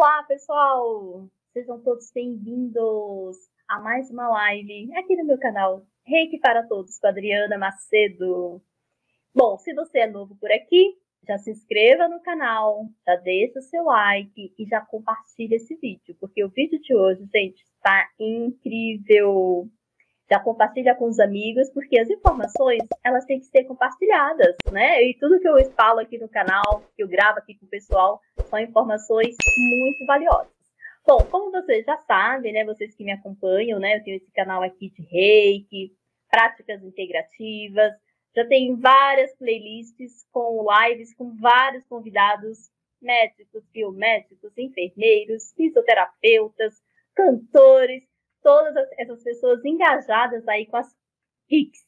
Olá, pessoal! Sejam todos bem-vindos a mais uma live aqui no meu canal Reiki para Todos com Adriana Macedo. Bom, se você é novo por aqui, já se inscreva no canal, já deixa o seu like e já compartilha esse vídeo, porque o vídeo de hoje, gente, está incrível já compartilha com os amigos, porque as informações, elas têm que ser compartilhadas, né? E tudo que eu falo aqui no canal, que eu gravo aqui com o pessoal, são informações muito valiosas. Bom, como vocês já sabem, né, vocês que me acompanham, né, eu tenho esse canal aqui de Reiki, práticas integrativas, já tem várias playlists com lives com vários convidados médicos, biomédicos, enfermeiros, fisioterapeutas, cantores, todas essas pessoas engajadas aí com as PICs.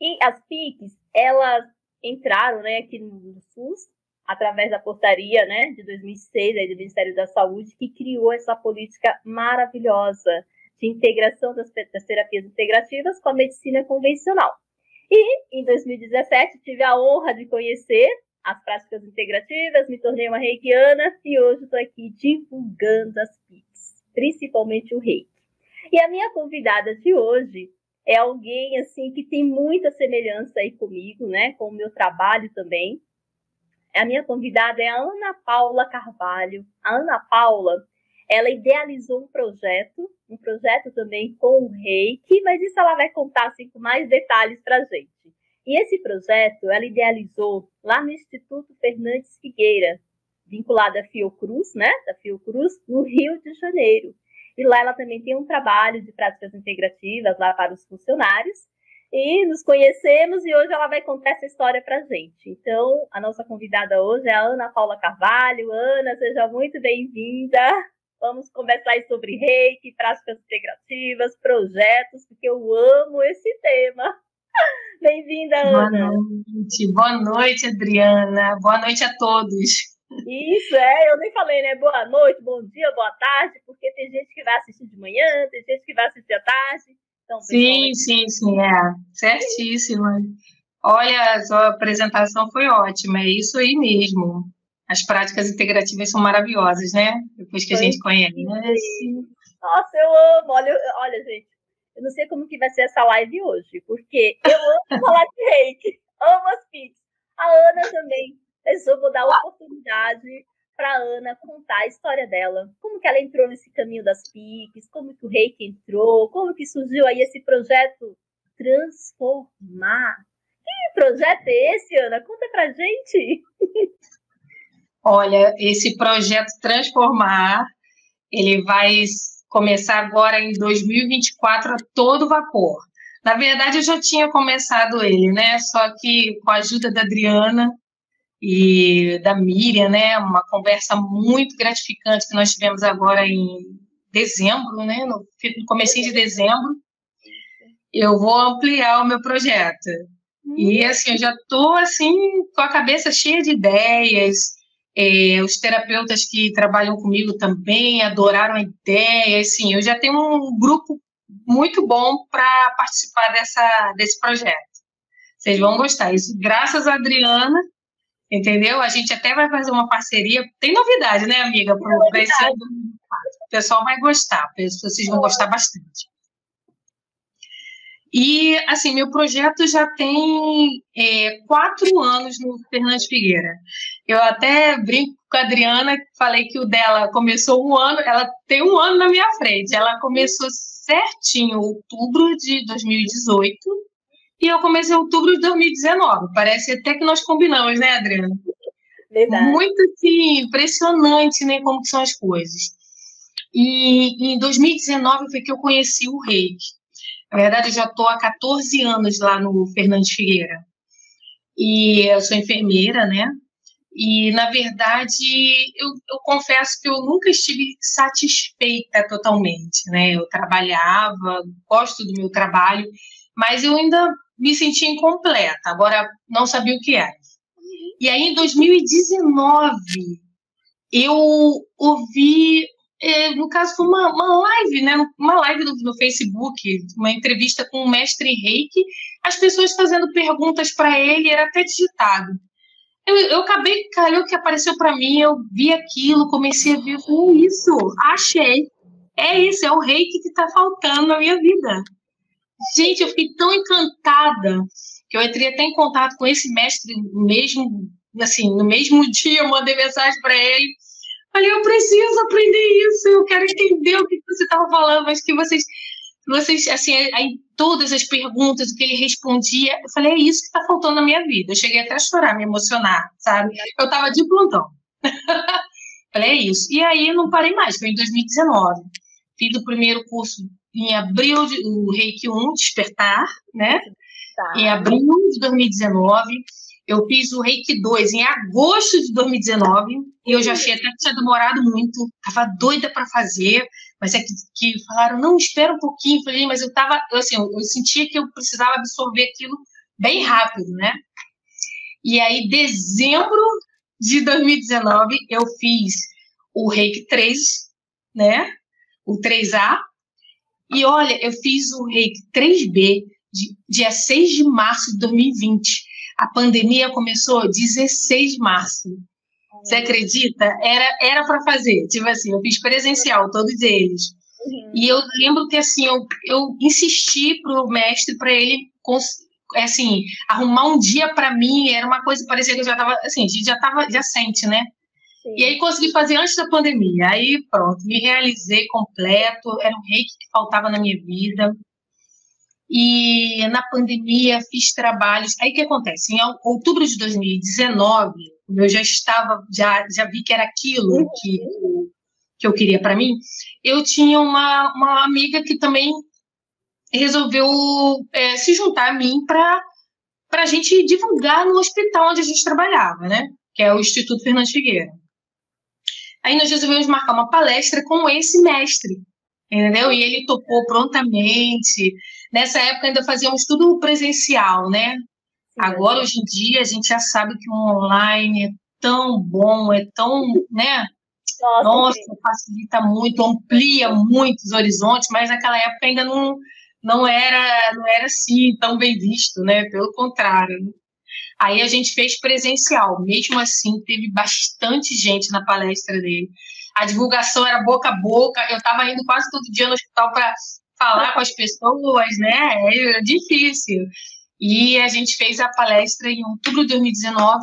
E as PICs, elas entraram né, aqui no SUS, através da portaria né, de 2006 aí, do Ministério da Saúde, que criou essa política maravilhosa de integração das, das terapias integrativas com a medicina convencional. E em 2017 tive a honra de conhecer as práticas integrativas, me tornei uma reikiana e hoje estou aqui divulgando as PICs, principalmente o reiki. E a minha convidada de hoje é alguém assim que tem muita semelhança aí comigo, né, com o meu trabalho também. A minha convidada é a Ana Paula Carvalho. A Ana Paula, ela idealizou um projeto, um projeto também com o Reiki, mas isso ela vai contar assim, com mais detalhes para gente. E esse projeto ela idealizou lá no Instituto Fernandes Figueira, vinculado à Fiocruz, né, da Fiocruz, no Rio de Janeiro. E lá ela também tem um trabalho de práticas integrativas lá para os funcionários. E nos conhecemos e hoje ela vai contar essa história para gente. Então, a nossa convidada hoje é a Ana Paula Carvalho. Ana, seja muito bem-vinda. Vamos conversar sobre reiki, práticas integrativas, projetos, porque eu amo esse tema. Bem-vinda, Ana. Boa noite, boa noite, Adriana. Boa noite a todos. Isso, é, eu nem falei, né? Boa noite, bom dia, boa tarde, porque tem gente que vai assistir de manhã, tem gente que vai assistir à tarde. Então, sim, sim, sim, é. Certíssimo. Olha, a sua apresentação foi ótima, é isso aí mesmo. As práticas integrativas são maravilhosas, né? Depois que foi. a gente conhece. Nossa, eu amo. Olha, olha, gente, eu não sei como que vai ser essa live hoje, porque eu amo falar de reiki, amo as pizzas. A Ana também mas eu vou dar a oportunidade para Ana contar a história dela. Como que ela entrou nesse caminho das piques, como que o reiki entrou, como que surgiu aí esse projeto Transformar. Que projeto é esse, Ana? Conta pra gente. Olha, esse projeto Transformar, ele vai começar agora em 2024 a todo vapor. Na verdade, eu já tinha começado ele, né? Só que com a ajuda da Adriana, e da Miriam, né? Uma conversa muito gratificante que nós tivemos agora em dezembro, né? No, começo de dezembro. Eu vou ampliar o meu projeto. E hum. assim, eu já estou assim com a cabeça cheia de ideias. É, os terapeutas que trabalham comigo também adoraram a ideia. Assim, eu já tenho um grupo muito bom para participar dessa, desse projeto. Vocês vão gostar. Isso graças a Adriana, entendeu? A gente até vai fazer uma parceria. Tem novidade, né, amiga? Para esse ano. O pessoal vai gostar, vocês vão gostar bastante. E, assim, meu projeto já tem é, quatro anos no Fernandes Figueira. Eu até brinco com a Adriana, falei que o dela começou um ano, ela tem um ano na minha frente. Ela começou certinho, outubro de 2018, e eu comecei em outubro de 2019. Parece até que nós combinamos, né, Adriana? Verdade. Muito, sim, impressionante, né, como são as coisas. E em 2019 foi que eu conheci o Reiki. Na verdade, eu já estou há 14 anos lá no Fernandes Figueira. E eu sou enfermeira, né? E, na verdade, eu, eu, confesso que eu nunca estive satisfeita totalmente, né? Eu trabalhava, gosto do meu trabalho, mas eu ainda me sentia incompleta, agora não sabia o que era. E aí, em 2019, eu ouvi, é, no caso, foi uma, uma live, né? Uma live no, no Facebook, uma entrevista com o mestre Reiki, as pessoas fazendo perguntas para ele, era até digitado. Eu, eu acabei, calhou que apareceu para mim, eu vi aquilo, comecei a ver, é isso, achei. É isso, é o reiki que está faltando na minha vida. Gente, eu fiquei tão encantada que eu entrei até em contato com esse mestre mesmo, assim, no mesmo dia eu mandei mensagem para ele. Falei, eu preciso aprender isso, eu quero entender o que você estava falando, mas que vocês, vocês, assim, aí todas as perguntas, o que ele respondia, eu falei, é isso que está faltando na minha vida. Eu cheguei até a chorar, me emocionar, sabe? Eu estava de plantão. falei, é isso. E aí não parei mais, foi em 2019. Fiz o primeiro curso em abril, de, o Reiki 1, Despertar, né? Tá. Em abril de 2019. Eu fiz o Reiki 2 em agosto de 2019 e eu já achei até que tinha demorado muito, tava doida para fazer, mas é que, que, falaram, não, espera um pouquinho, falei, mas eu tava, eu, assim, eu, eu sentia que eu precisava absorver aquilo bem rápido, né? E aí, dezembro de 2019, eu fiz o Reiki 3, né? O 3A, e olha, eu fiz o Reiki 3B de, dia 6 de março de 2020. A pandemia começou 16 de março. Você acredita? Era era para fazer. Tipo assim, eu fiz presencial, todos eles. Uhum. E eu lembro que assim, eu, eu insisti pro mestre para ele assim, arrumar um dia para mim, era uma coisa parecia que eu já tava, assim, já tava, já sente, né? Sim. E aí consegui fazer antes da pandemia. Aí pronto, me realizei completo, era um reiki que faltava na minha vida. E na pandemia fiz trabalhos. Aí o que acontece? Em outubro de 2019, eu já estava, já, já vi que era aquilo uhum. que, que eu queria para mim. Eu tinha uma, uma amiga que também resolveu é, se juntar a mim para a gente divulgar no hospital onde a gente trabalhava, né? Que é o Instituto Fernandes Figueira. Aí nós resolvemos marcar uma palestra com esse mestre, entendeu? E ele topou prontamente. Nessa época ainda fazíamos tudo presencial, né? Agora, hoje em dia, a gente já sabe que o online é tão bom, é tão, né? Nossa, Nossa facilita muito, amplia muito os horizontes, mas naquela época ainda não, não, era, não era assim tão bem visto, né? Pelo contrário. Aí a gente fez presencial, mesmo assim, teve bastante gente na palestra dele. A divulgação era boca a boca, eu estava indo quase todo dia no hospital para falar com as pessoas, né? É difícil. E a gente fez a palestra em outubro de 2019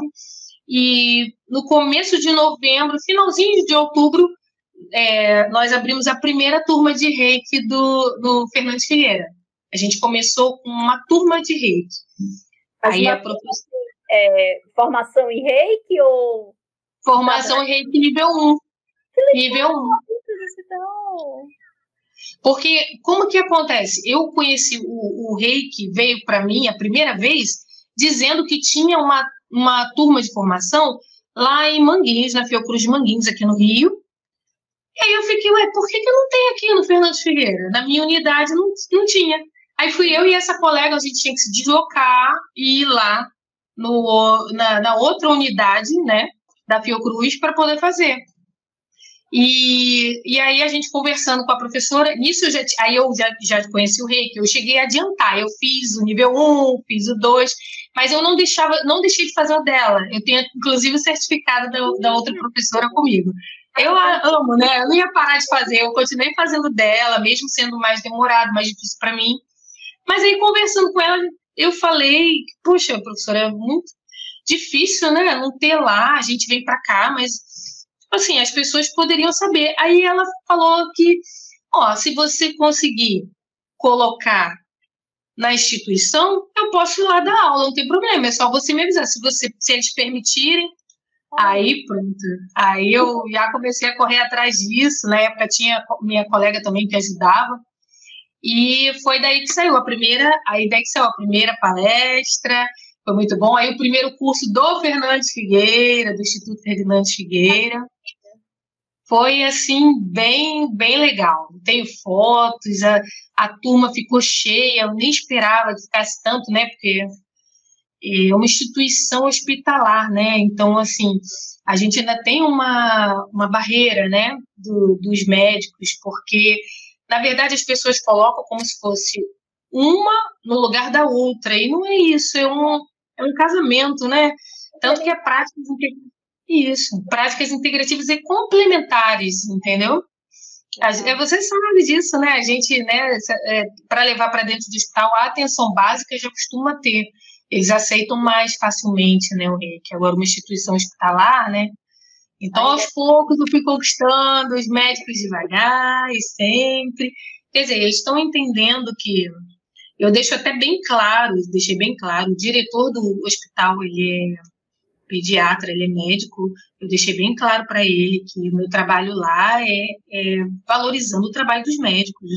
e no começo de novembro, finalzinho de outubro, é, nós abrimos a primeira turma de reiki do, do Fernandes Figueira. A gente começou com uma turma de reiki. Mas Aí a professora. É, formação em reiki ou. Formação em reiki nível 1. Nível 1. Porque como que acontece? Eu conheci o, o reiki, veio para mim a primeira vez, dizendo que tinha uma, uma turma de formação lá em Manguinhos, na Fiocruz de Manguinhos, aqui no Rio. E aí eu fiquei, ué, por que, que não tem aqui no Fernando Figueira? Na minha unidade não, não tinha. Aí fui eu e essa colega, a gente tinha que se deslocar e ir lá no, na, na outra unidade, né, da Fiocruz para poder fazer. E, e aí a gente conversando com a professora, nisso eu já, aí eu já, já conheci o reiki, eu cheguei a adiantar, eu fiz o nível 1, fiz o 2, mas eu não deixava, não deixei de fazer o dela. Eu tenho, inclusive, o certificado da, da outra professora comigo. Eu amo, né? Eu não ia parar de fazer, eu continuei fazendo dela, mesmo sendo mais demorado, mais difícil para mim. Mas aí, conversando com ela, eu falei, puxa, professora, é muito difícil, né? Não ter lá, a gente vem para cá, mas assim, as pessoas poderiam saber. Aí ela falou que, ó, se você conseguir colocar na instituição, eu posso ir lá dar aula, não tem problema, é só você me avisar. Se, você, se eles permitirem, aí pronto. Aí eu já comecei a correr atrás disso. Na época tinha minha colega também que ajudava. E foi daí que saiu a primeira, aí daí que saiu a primeira palestra, foi muito bom. Aí o primeiro curso do Fernandes Figueira, do Instituto Fernandes Figueira. Foi assim, bem, bem legal. Tenho fotos, a, a turma ficou cheia, eu nem esperava que ficasse tanto, né? Porque é uma instituição hospitalar, né? Então, assim, a gente ainda tem uma, uma barreira, né, do, dos médicos, porque, na verdade, as pessoas colocam como se fosse uma no lugar da outra, e não é isso, é um, é um casamento, né? Tanto que é práticas isso, práticas integrativas e complementares, entendeu? É, você sabe disso, né? A gente, né, é, para levar para dentro do hospital, a atenção básica já costuma ter. Eles aceitam mais facilmente, né, o reiki. Agora, uma instituição hospitalar, né? Então, aos poucos, eu fui conquistando os médicos devagar e sempre. Quer dizer, eles estão entendendo que. Eu deixo até bem claro, deixei bem claro, o diretor do hospital, ele é pediatra, ele é médico, eu deixei bem claro para ele que o meu trabalho lá é, é, valorizando o trabalho dos médicos.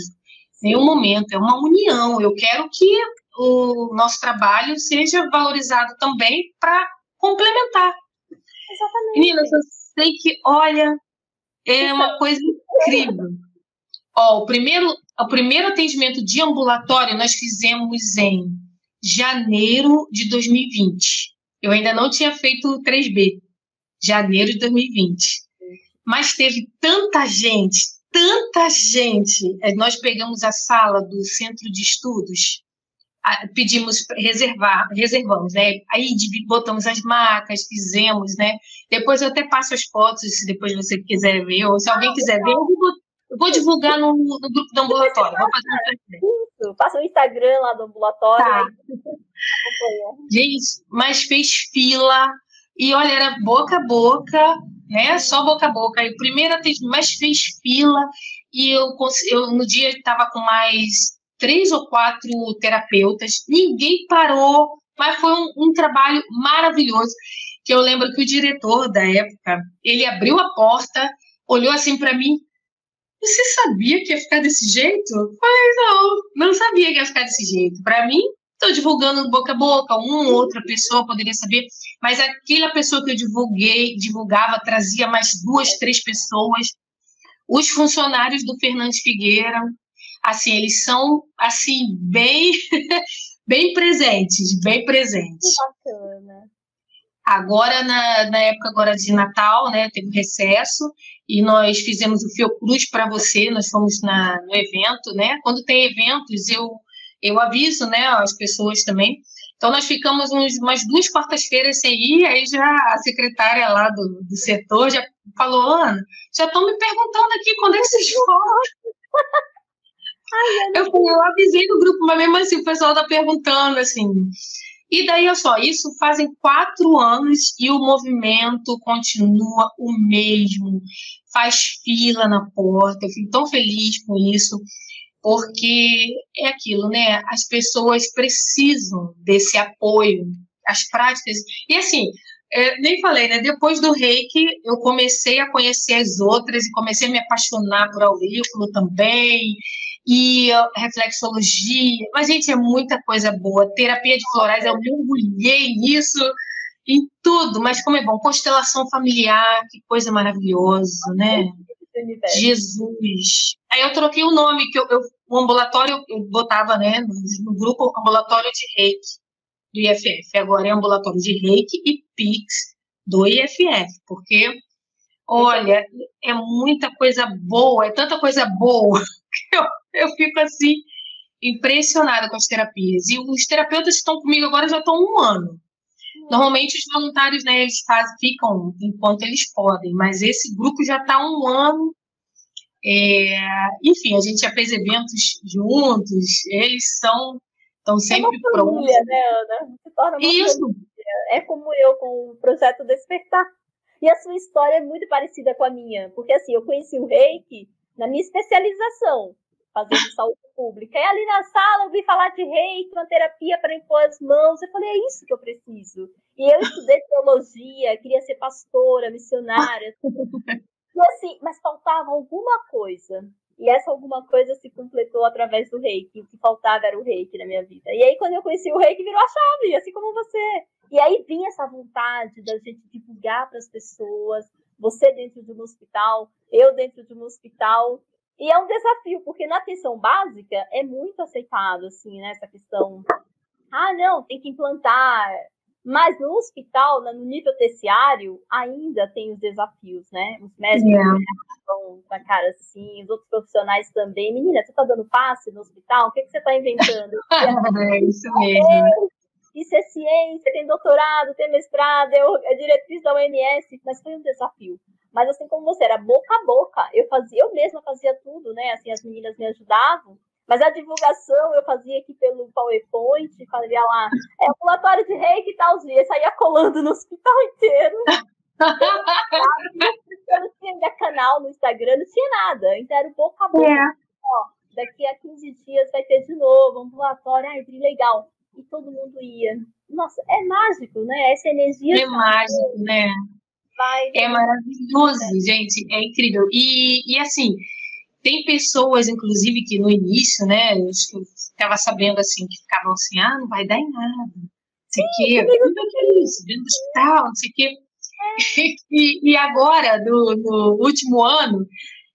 Em nenhum momento, é uma união. Eu quero que o nosso trabalho seja valorizado também para complementar. Exatamente. Meninas, eu sei que, olha, é uma coisa incrível. Ó, o primeiro, o primeiro atendimento de ambulatório nós fizemos em janeiro de 2020. Eu ainda não tinha feito o 3B, janeiro de 2020. Mas teve tanta gente, tanta gente. É, nós pegamos a sala do centro de estudos, pedimos reservar, reservamos, né? Aí botamos as marcas, fizemos, né? Depois eu até passo as fotos, se depois você quiser ver, ou se alguém quiser ver, eu vou, divulgar no, no, grupo do ambulatório. Vou fazer um passa o Instagram lá do ambulatório. Tá. Gente, mas fez fila. E olha, era boca a boca, né? Só boca a boca. Aí, primeiro atendimento, mas fez fila. E eu, eu no dia estava com mais três ou quatro terapeutas. Ninguém parou, mas foi um, um trabalho maravilhoso. Que eu lembro que o diretor da época, ele abriu a porta, olhou assim para mim. Você sabia que ia ficar desse jeito? Falei, não, não sabia que ia ficar desse jeito. Para mim, Estou divulgando boca a boca, uma ou outra pessoa poderia saber, mas aquela pessoa que eu divulguei, divulgava, trazia mais duas, três pessoas. Os funcionários do Fernandes Figueira, assim, eles são, assim, bem, bem presentes, bem presentes. Que bacana. Agora, na, na época agora de Natal, né, teve recesso, e nós fizemos o Fiocruz para você, nós fomos na, no evento, né, quando tem eventos, eu eu aviso, né, as pessoas também. Então, nós ficamos uns, umas duas quartas-feiras sem ir, aí já a secretária lá do, do setor já falou, Ana, já estão me perguntando aqui quando é que vocês voltam. eu, falei, eu avisei no grupo, mas mesmo assim o pessoal está perguntando, assim. E daí, olha só, isso fazem quatro anos e o movimento continua o mesmo. Faz fila na porta, eu fico tão feliz com isso porque é aquilo, né? As pessoas precisam desse apoio, as práticas. E assim, é, nem falei, né? Depois do reiki, eu comecei a conhecer as outras e comecei a me apaixonar por aurículo também, e reflexologia. Mas, gente, é muita coisa boa. Terapia de florais, eu mergulhei nisso em tudo, mas como é bom. Constelação familiar, que coisa maravilhosa, né? Jesus. Aí eu troquei o nome, que eu, eu o ambulatório, eu botava né, no, no, grupo ambulatório de reiki do IFF. Agora é ambulatório de reiki e PIX do IFF, porque, olha, é muita coisa boa, é tanta coisa boa, que eu, eu fico assim, impressionada com as terapias. E os terapeutas que estão comigo agora já estão um ano. Normalmente os voluntários, né, eles fazem, ficam enquanto eles podem, mas esse grupo já está um ano é, enfim, a gente já fez eventos juntos, eles são estão sempre é uma família, prontos. né, Ana? Se torna uma Isso. Família. É como eu com o projeto Despertar. E a sua história é muito parecida com a minha, porque assim, eu conheci o Reiki na minha especialização, fazendo saúde pública. E ali na sala eu vi falar de Reiki, uma terapia para impor as mãos. Eu falei, é isso que eu preciso. E eu estudei teologia, queria ser pastora, missionária. E assim, mas faltava alguma coisa. E essa alguma coisa se completou através do reiki. O que faltava era o reiki na minha vida. E aí, quando eu conheci o reiki, virou a chave, assim como você. E aí vinha essa vontade da gente divulgar para as pessoas. Você dentro de um hospital, eu dentro de um hospital. E é um desafio, porque na atenção básica é muito aceitado, assim, né? Essa questão. Ah, não, tem que implantar mas no hospital, no nível terciário, ainda tem os desafios, né? Os médicos yeah. estão com a cara assim, os outros profissionais também. Menina, você está dando passe no hospital? O que, que você está inventando? é isso mesmo. isso é ciência, tem doutorado, tem mestrado, é diretriz da OMS, mas foi um desafio. Mas assim como você, era boca a boca. Eu fazia, eu mesma fazia tudo, né? Assim, as meninas me ajudavam. Mas a divulgação eu fazia aqui pelo PowerPoint, fazia lá, é ambulatório de reiki e tal, e saía colando no hospital inteiro. eu não tinha ainda canal no Instagram, não tinha nada. Então era boca a boca. É. Ó, daqui a 15 dias vai ter de novo, ambulatório, ai, que legal. E todo mundo ia. Nossa, é mágico, né? Essa energia. É mágico, né? Vai, é maravilhoso, gente, é incrível. E, e assim, tem pessoas, inclusive, que no início, né, eu, ficava sabendo assim, que ficavam assim, ah, não vai dar em nada, não sei o quê, o que é isso, dentro do hospital, não sei o quê. E, e agora, no, no último ano,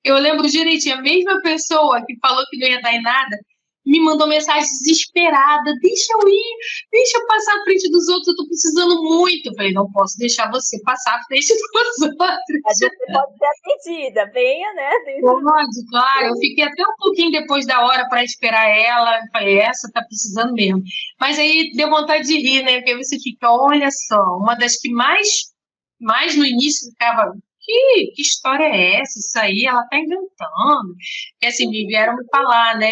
eu lembro direitinho, a mesma pessoa que falou que não ia dar em nada, me mandou mensagem desesperada: deixa eu ir, deixa eu passar à frente dos outros, eu tô precisando muito. Eu falei: não posso deixar você passar à frente dos outros. A gente pode ser atendida, venha, né? Pode, claro. Eu fiquei até um pouquinho depois da hora para esperar ela. Eu falei: essa tá precisando mesmo. Mas aí deu vontade de rir, né? Porque você fica: olha só, uma das que mais, mais no início ficava. Que, que história é essa? Isso aí ela tá inventando. Porque assim, me vieram me falar, né?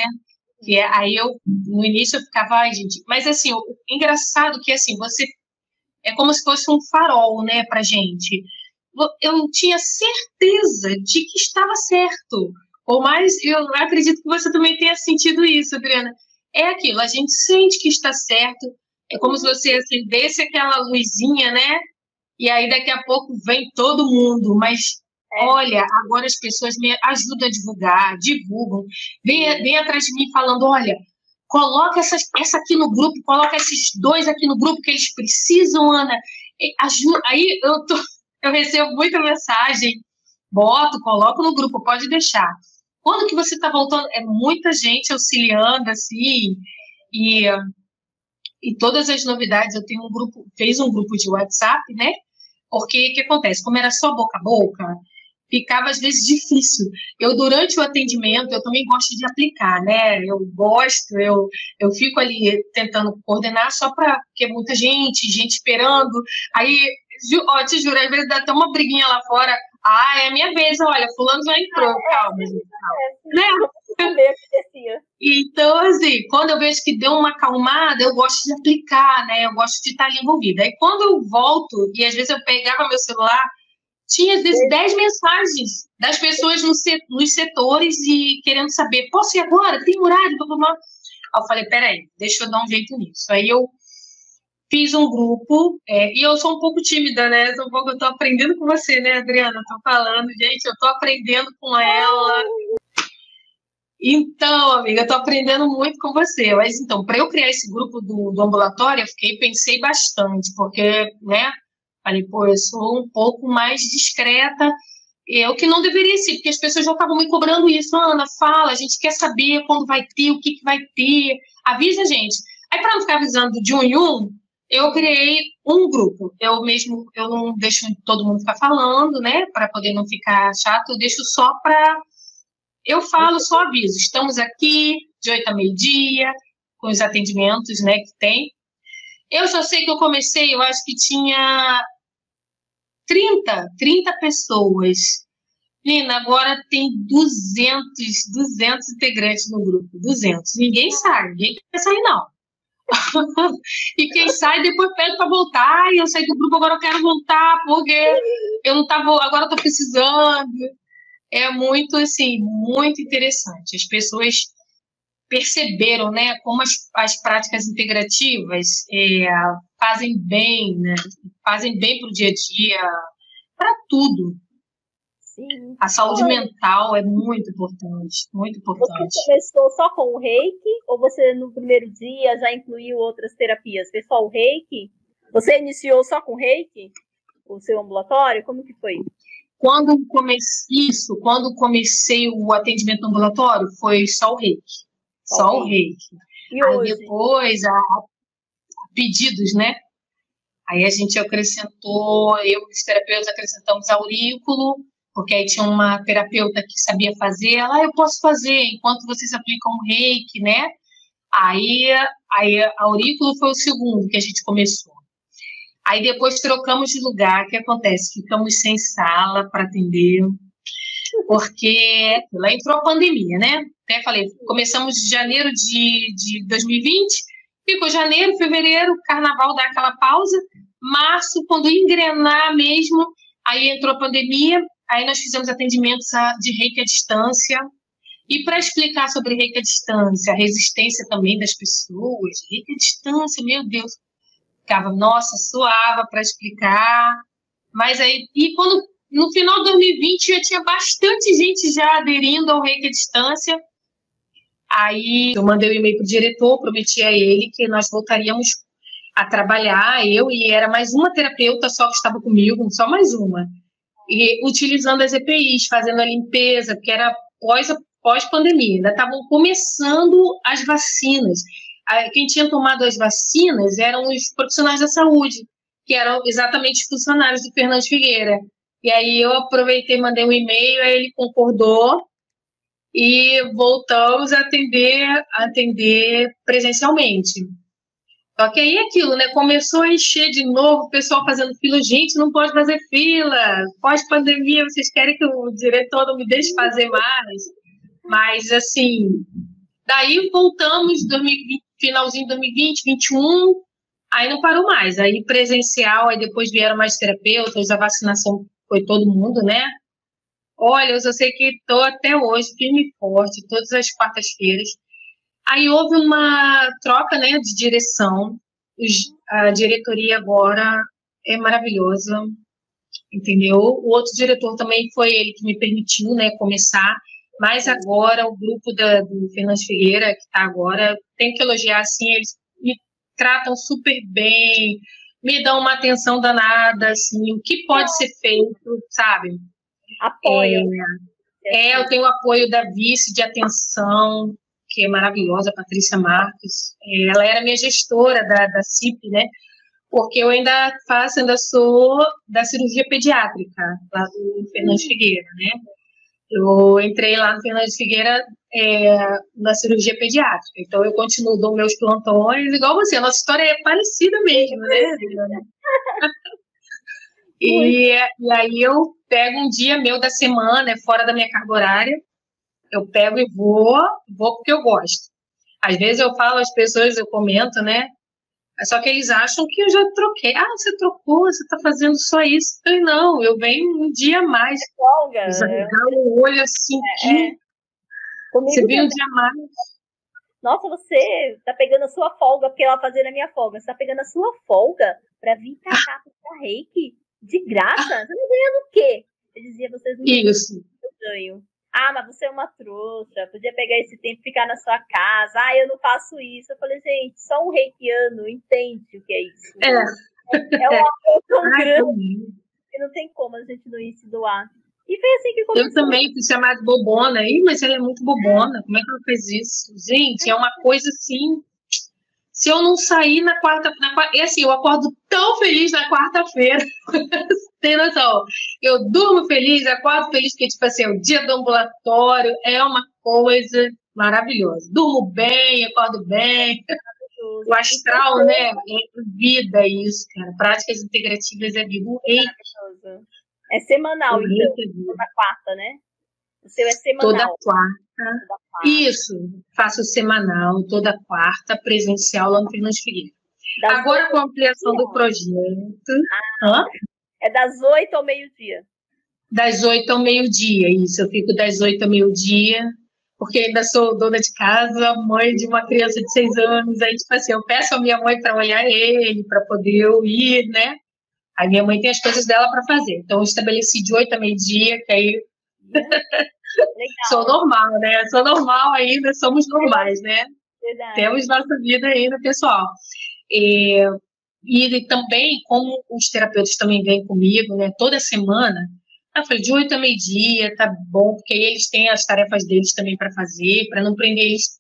Que é, aí eu, no início, eu ficava, ai, gente. Mas assim, o, engraçado que assim, você. É como se fosse um farol, né, pra gente. Eu tinha certeza de que estava certo. Ou mais, eu acredito que você também tenha sentido isso, Adriana. É aquilo, a gente sente que está certo. É como se você acendesse aquela luzinha, né? E aí daqui a pouco vem todo mundo, mas é. Olha, agora as pessoas me ajudam a divulgar, divulgam, vem, vem atrás de mim falando, olha, coloca essa, essa aqui no grupo, coloca esses dois aqui no grupo que eles precisam, Ana. Ajuda. Aí eu, tô, eu recebo muita mensagem, boto, coloco no grupo, pode deixar. Quando que você está voltando? É muita gente auxiliando, assim, e, e todas as novidades, eu tenho um grupo, fez um grupo de WhatsApp, né? Porque o que acontece? Como era só boca a boca, ficava às vezes difícil. Eu, durante o atendimento, eu também gosto de aplicar, né? Eu gosto, eu, eu fico ali tentando coordenar só para, porque é muita gente, gente esperando. Aí, ó, te juro, às vezes dá até uma briguinha lá fora. Ah, é a minha vez, olha, fulano já entrou, ah, calma, gente, calma. Né? Então, assim, quando eu vejo que deu uma acalmada, eu gosto de aplicar, né? Eu gosto de estar ali envolvida. Aí quando eu volto, e às vezes eu pegava meu celular, tinha às vezes 10 mensagens das pessoas no set, nos setores e querendo saber, posso ir agora? Tem horário? Blá, blá, blá. Aí eu falei, peraí, deixa eu dar um jeito nisso. Aí eu fiz um grupo, é, e eu sou um pouco tímida, né? Eu, pouco, eu tô aprendendo com você, né, Adriana? tô falando, gente, eu tô aprendendo com ela. Então, amiga, eu tô aprendendo muito com você. Mas então, para eu criar esse grupo do, do ambulatório, eu fiquei, pensei bastante, porque, né, Falei, pô, eu sou um pouco mais discreta, eu que não deveria ser, porque as pessoas já estavam me cobrando isso. Ana, fala, a gente quer saber quando vai ter, o que, que vai ter, avisa a gente. Aí, para não ficar avisando de um em um, eu criei um grupo. Eu mesmo, eu não deixo todo mundo ficar falando, né, para poder não ficar chato, eu deixo só para. Eu falo, só aviso. Estamos aqui de oito a meio-dia, com os atendimentos, né, que tem. Eu só sei que eu comecei, eu acho que tinha 30, 30 pessoas. Nina, agora tem 200, 200 integrantes no grupo, 200. Ninguém sai, ninguém quer sair, não. e quem sai depois pede para voltar, e eu saí do grupo, agora eu quero voltar, porque eu não tava, agora eu precisando. É muito, assim, muito interessante. As pessoas perceberam né, como as, as práticas integrativas é, fazem bem, né, fazem bem para o dia a dia, para tudo. Sim. A saúde mental é muito importante, muito importante. Você começou só com o reiki ou você no primeiro dia já incluiu outras terapias? Foi só o reiki? Você iniciou só com reiki? O seu ambulatório? Como que foi? Quando comecei isso, quando comecei o atendimento ambulatório, foi só o reiki. Só o reiki. E Aí hoje? depois, a, pedidos, né? Aí a gente acrescentou, eu e os terapeutas acrescentamos aurículo, porque aí tinha uma terapeuta que sabia fazer, ela, ah, eu posso fazer, enquanto vocês aplicam o reiki, né? Aí, aí Aurículo foi o segundo que a gente começou. Aí depois trocamos de lugar. O que acontece? Ficamos sem sala para atender, porque lá entrou a pandemia, né? Até falei, começamos de janeiro de, de 2020, ficou janeiro, fevereiro, carnaval dá aquela pausa, março, quando engrenar mesmo, aí entrou a pandemia, aí nós fizemos atendimentos de reiki à distância, e para explicar sobre reiki à distância, a resistência também das pessoas, reiki à distância, meu Deus, ficava, nossa, suava para explicar, mas aí, e quando, no final de 2020, já tinha bastante gente já aderindo ao reiki à distância, aí eu mandei o um e-mail para o diretor, prometi a ele que nós voltaríamos a trabalhar, eu e era mais uma terapeuta só que estava comigo, só mais uma, e utilizando as EPIs, fazendo a limpeza, porque era pós pós-pandemia, ainda estavam começando as vacinas. Quem tinha tomado as vacinas eram os profissionais da saúde, que eram exatamente os funcionários do Fernando Figueira. E aí eu aproveitei, mandei um e-mail, aí ele concordou e voltamos a atender, a atender presencialmente. Só que aí é aquilo, né? Começou a encher de novo, o pessoal fazendo fila. Gente, não pode fazer fila. Pós-pandemia, vocês querem que o diretor não me deixe fazer mais? Mas, assim, daí voltamos, 2020, finalzinho de 2020, 2021, aí não parou mais. Aí presencial, aí depois vieram mais terapeutas, a vacinação foi todo mundo, né? Olha, eu sei que estou até hoje firme e forte, todas as quartas-feiras. Aí houve uma troca, né, de direção. A diretoria agora é maravilhosa, entendeu? O outro diretor também foi ele que me permitiu, né, começar. Mas agora, o grupo da, do Fernando Figueira, que está agora, tem que elogiar, assim, eles me tratam super bem, me dão uma atenção danada, assim, o que pode ser feito, sabe? Apoio. É, é, eu tenho o apoio da vice de atenção, que é maravilhosa, Patrícia Marques. Ela era minha gestora da, da CIP, né? Porque eu ainda faço, ainda sou da cirurgia pediátrica, lá do Fernando uhum. Figueira, né? Eu entrei lá no Fernandes Figueira é, na cirurgia pediátrica, então eu continuo dando meus plantões, igual você, a nossa história é parecida mesmo, né? e, e aí eu pego um dia meu da semana, é fora da minha carga horária, eu pego e vou, vou porque eu gosto. Às vezes eu falo às pessoas, eu comento, né? Só que eles acham que eu já troquei. Ah, você trocou, você está fazendo só isso. Eu falei, não, eu venho um dia mais. Folga. Né? o olho assim. É, é. Você vem um dia mais. Nossa, você está pegando a sua folga, porque ela fazendo a minha folga. Você tá pegando a sua folga para vir pra cá pra reiki de graça? Você tá ganhando o quê? Eu dizia, vocês não Isso. eu ganho. Ah, mas você é uma trouxa, podia pegar esse tempo e ficar na sua casa. Ah, eu não faço isso. Eu falei, gente, só um reikiano entende o que é isso. É. É um amor tão Ai, grande que não tem como a gente não ir se doar. E foi assim que começou. Eu também fui chamada bobona. Ih, mas ela é muito bobona. Como é que ela fez isso? Gente, é uma coisa assim se eu não sair na quarta, na, é assim, eu acordo tão feliz na quarta-feira, tem noção, eu durmo feliz, acordo feliz, porque, tipo assim, o dia do ambulatório é uma coisa maravilhosa, durmo bem, acordo bem, o astral, né, é vida isso, cara, práticas integrativas é vida, é semanal, então, toda quarta, né? O seu é semanal. Toda quarta. Isso, faço semanal, toda quarta, presencial lá no Figueiredo. Agora, com a ampliação do projeto. Ah, é das oito ao meio-dia. Das oito ao meio-dia, isso. Eu fico das oito ao meio-dia, porque ainda sou dona de casa, mãe de uma criança de seis anos. Aí, tipo assim, eu peço a minha mãe para olhar ele, para poder eu ir, né? Aí minha mãe tem as coisas dela para fazer. Então, eu estabeleci de oito a meio-dia, que aí Sou normal, né? Sou normal ainda, somos normais, né? Verdade. Temos nossa vida ainda, pessoal. E, e também, como os terapeutas também vêm comigo, né? Toda semana, eu falei, de oito a meio-dia, tá bom, porque eles têm as tarefas deles também para fazer, para não prender eles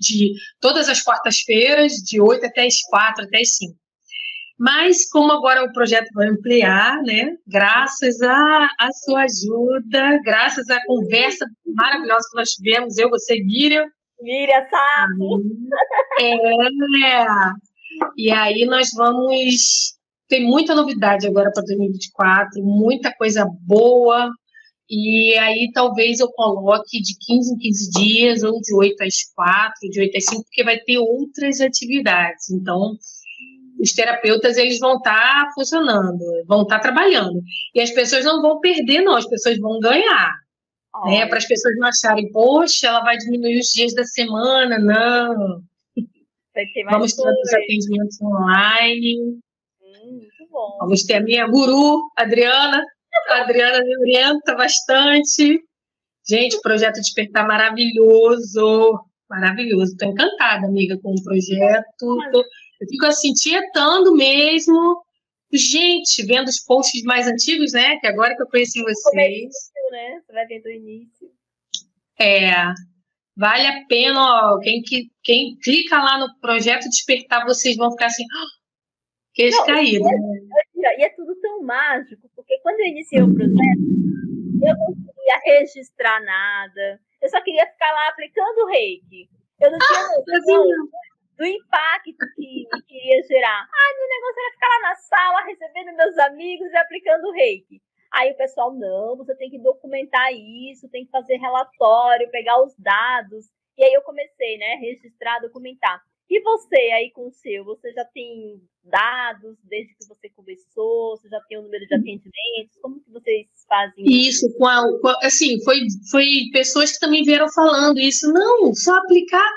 de todas as quartas-feiras, de oito até as quatro, até as cinco. Mas como agora o projeto vai ampliar, né? Graças à, à sua ajuda, graças à conversa maravilhosa que nós tivemos, eu, você, Miriam, Miriam Sapo. É. E aí nós vamos. Tem muita novidade agora para 2024, muita coisa boa. E aí talvez eu coloque de 15 em 15 dias, ou de 8 às 4, de 8 às 5, porque vai ter outras atividades. Então, os terapeutas eles vão estar tá funcionando, vão estar tá trabalhando. E as pessoas não vão perder, não, as pessoas vão ganhar. Oh. Né? Para as pessoas não acharem, poxa, ela vai diminuir os dias da semana, não. Vamos ter os atendimentos online. Hum, muito bom. Vamos ter a minha guru, Adriana. A Adriana me orienta bastante. Gente, o projeto Despertar maravilhoso. Maravilhoso. Estou encantada, amiga, com o projeto. Tô, eu fico assim, tietando mesmo. Gente, vendo os posts mais antigos, né? Que agora que eu conheci vocês. né? Você vai vendo o início. É. Vale a pena, ó, quem, quem clica lá no projeto Despertar, vocês vão ficar assim, queixo não, caído. É, e é tudo tão mágico, porque quando eu iniciei o projeto, eu não queria registrar nada, eu só queria ficar lá aplicando reiki. Eu não tinha ah, noção do impacto que queria gerar. Ah, meu negócio era ficar lá na sala, recebendo meus amigos e aplicando reiki. Aí o pessoal, não, você tem que documentar isso, tem que fazer relatório, pegar os dados. E aí eu comecei, né, registrar, documentar. E você aí com o seu, você já tem dados desde que você começou? Você já tem o número de atendimentos? Como que vocês fazem isso? Isso, assim, foi, foi pessoas que também vieram falando isso. Não, só aplicar,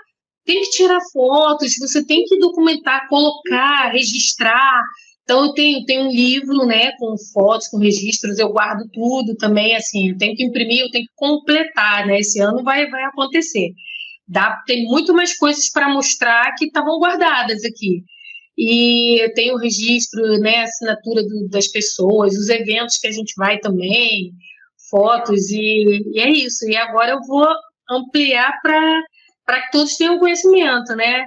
tem que tirar fotos, você tem que documentar, colocar, registrar. Então eu tenho, tenho um livro, né, com fotos, com registros, eu guardo tudo também, assim, eu tenho que imprimir, eu tenho que completar, né? Esse ano vai, vai acontecer. Dá, tem muito mais coisas para mostrar que estavam guardadas aqui. E eu tenho o registro, né, assinatura do, das pessoas, os eventos que a gente vai também, fotos, e, e é isso. E agora eu vou ampliar para que todos tenham conhecimento, né?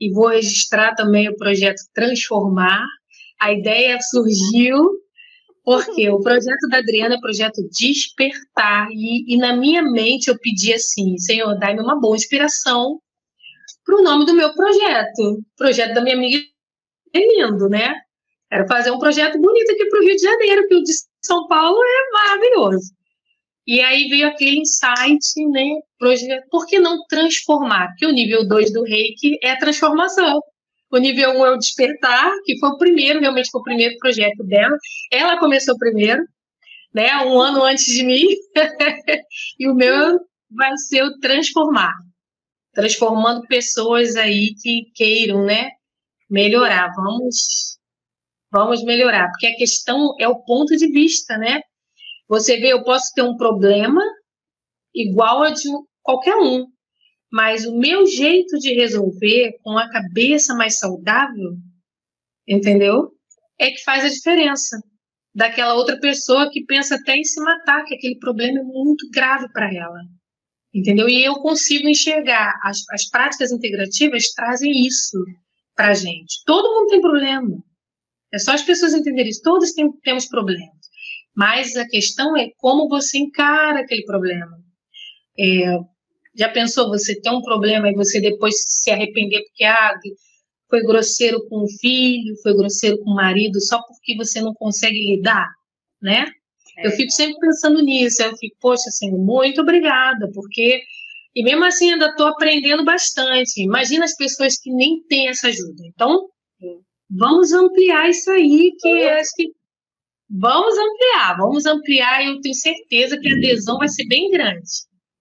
E vou registrar também o projeto Transformar, a ideia surgiu porque o projeto da Adriana é projeto Despertar. E, e na minha mente eu pedi assim: Senhor, dá-me uma boa inspiração para o nome do meu projeto. Projeto da minha amiga é lindo, né? Quero fazer um projeto bonito aqui para o Rio de Janeiro, que o de São Paulo é maravilhoso. E aí veio aquele insight, né? Por que não transformar? Porque o nível 2 do reiki é a transformação. O nível 1 um é o Despertar, que foi o primeiro, realmente foi o primeiro projeto dela. Ela começou primeiro, né? Um ano antes de mim. e o meu vai ser o Transformar. Transformando pessoas aí que queiram, né? Melhorar. Vamos, vamos melhorar. Porque a questão é o ponto de vista, né? Você vê, eu posso ter um problema igual a de qualquer um. Mas o meu jeito de resolver com a cabeça mais saudável, entendeu? É que faz a diferença daquela outra pessoa que pensa até em se matar, que aquele problema é muito grave para ela. Entendeu? E eu consigo enxergar. As, as práticas integrativas trazem isso para gente. Todo mundo tem problema. É só as pessoas entenderem isso. Todos tem, temos problemas. Mas a questão é como você encara aquele problema. É, já pensou você ter um problema e você depois se arrepender porque ah, foi grosseiro com o filho, foi grosseiro com o marido, só porque você não consegue lidar, né? É. Eu fico sempre pensando nisso, eu fico, poxa, Senhor, muito obrigada, porque. E mesmo assim ainda estou aprendendo bastante. Imagina as pessoas que nem têm essa ajuda. Então, vamos ampliar isso aí, que acho que. Vamos ampliar, vamos ampliar e eu tenho certeza que a adesão vai ser bem grande.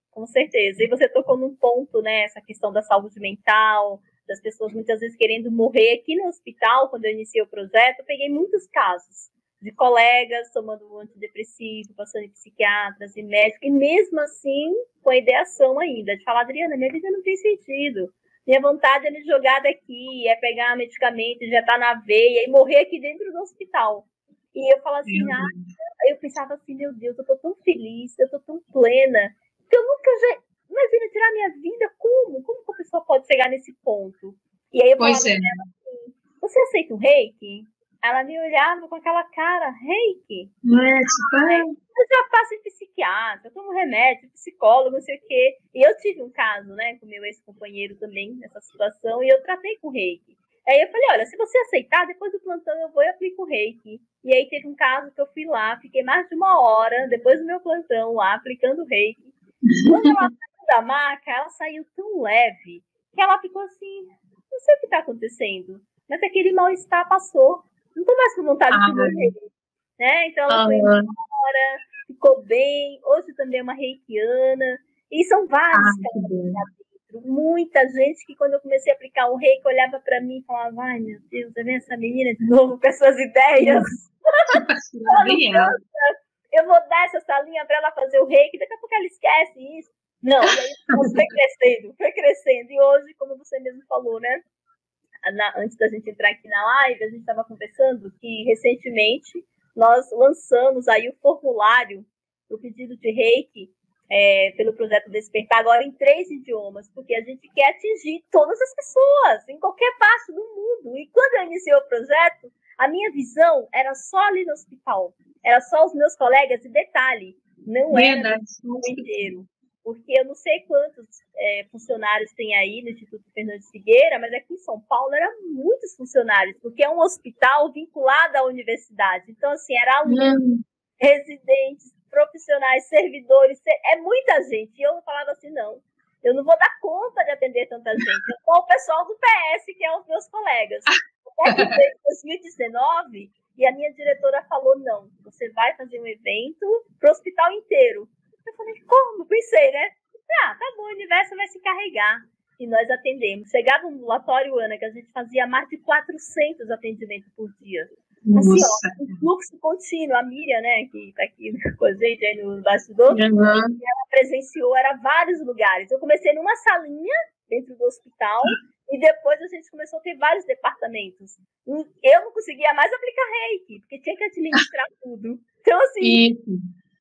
Com certeza. E você tocou num ponto, né? Essa questão da saúde mental, das pessoas muitas vezes querendo morrer. Aqui no hospital, quando eu iniciei o projeto, eu peguei muitos casos de colegas tomando antidepressivo, passando em psiquiatras e médicos, e mesmo assim com a ideação ainda de falar, Adriana, minha vida não tem sentido. Minha vontade é me jogar daqui, é pegar medicamento, já tá na veia e morrer aqui dentro do hospital. E eu falo assim, ah, eu pensava assim, meu Deus, eu tô tão feliz, eu tô tão plena que eu nunca já. Imagina tirar minha vida, como? Como que a pessoa pode chegar nesse ponto? E aí eu falava é. assim: você aceita um reiki? Ela me olhava com aquela cara, reiki? Não é, tipo, é. eu já passo em psiquiatra, tomo remédio, psicólogo, não sei o quê. E eu tive um caso, né, com meu ex-companheiro também, nessa situação, e eu tratei com reiki. Aí eu falei, olha, se você aceitar, depois do plantão eu vou e aplico o reiki. E aí teve um caso que eu fui lá, fiquei mais de uma hora, depois do meu plantão lá, aplicando reiki. Quando ela saiu da maca, ela saiu tão leve, que ela ficou assim, não sei o que está acontecendo, mas aquele mal-estar passou. Não tô mais com vontade ah, de morrer. Né? Então ela ah, foi embora, ficou bem. Hoje também é uma reikiana. E são vários ah, muita gente que quando eu comecei a aplicar o reiki olhava para mim e falava, ai meu Deus, é essa menina de novo com as suas ideias. eu vou dar essa salinha para ela fazer o reiki, daqui a pouco ela esquece isso. Não, e aí foi crescendo, foi crescendo. E hoje, como você mesmo falou, né? Na, antes da gente entrar aqui na live, a gente estava conversando que recentemente nós lançamos aí o formulário para o pedido de reiki é, pelo projeto Despertar agora em três idiomas, porque a gente quer atingir todas as pessoas, em qualquer parte do mundo. E quando eu iniciei o projeto, a minha visão era só ali no hospital, era só os meus colegas, e detalhe, não era o inteiro. Porque eu não sei quantos é, funcionários tem aí no Instituto Fernando de Figueira, mas aqui em São Paulo eram muitos funcionários, porque é um hospital vinculado à universidade. Então, assim, era alunos, hum. residentes, profissionais, servidores, é muita gente. E eu falava assim, não, eu não vou dar conta de atender tanta gente. Com o pessoal do PS, que é os meus colegas. Em 2019, e a minha diretora falou, não, você vai fazer um evento para o hospital inteiro. Eu falei, como? Pensei, né? Ah, tá bom, o universo vai se carregar. E nós atendemos. Chegava um ambulatório, Ana, que a gente fazia mais de 400 atendimentos por dia. Assim, ó, um fluxo contínuo. A Miriam, né, que está aqui com a gente aí no bastidor, uhum. ela presenciou, era vários lugares. Eu comecei numa salinha dentro do hospital e depois a gente começou a ter vários departamentos. Eu não conseguia mais aplicar reiki, porque tinha que administrar tudo. Então, assim, Isso.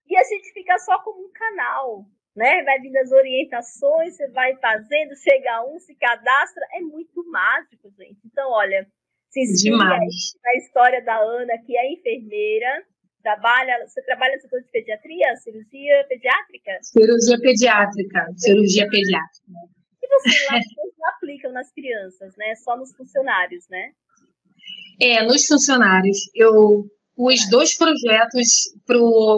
e a gente fica só como um canal, né? Vai vindo as orientações, você vai fazendo, chega um, se cadastra, é muito mágico, gente. Então, olha, se Demais. a história da Ana, que é enfermeira, trabalha, você trabalha no setor de pediatria, cirurgia pediátrica? Cirurgia pediátrica, cirurgia pediátrica. E você lá não aplicam nas crianças, né? Só nos funcionários, né? É, nos funcionários. Eu pus dois projetos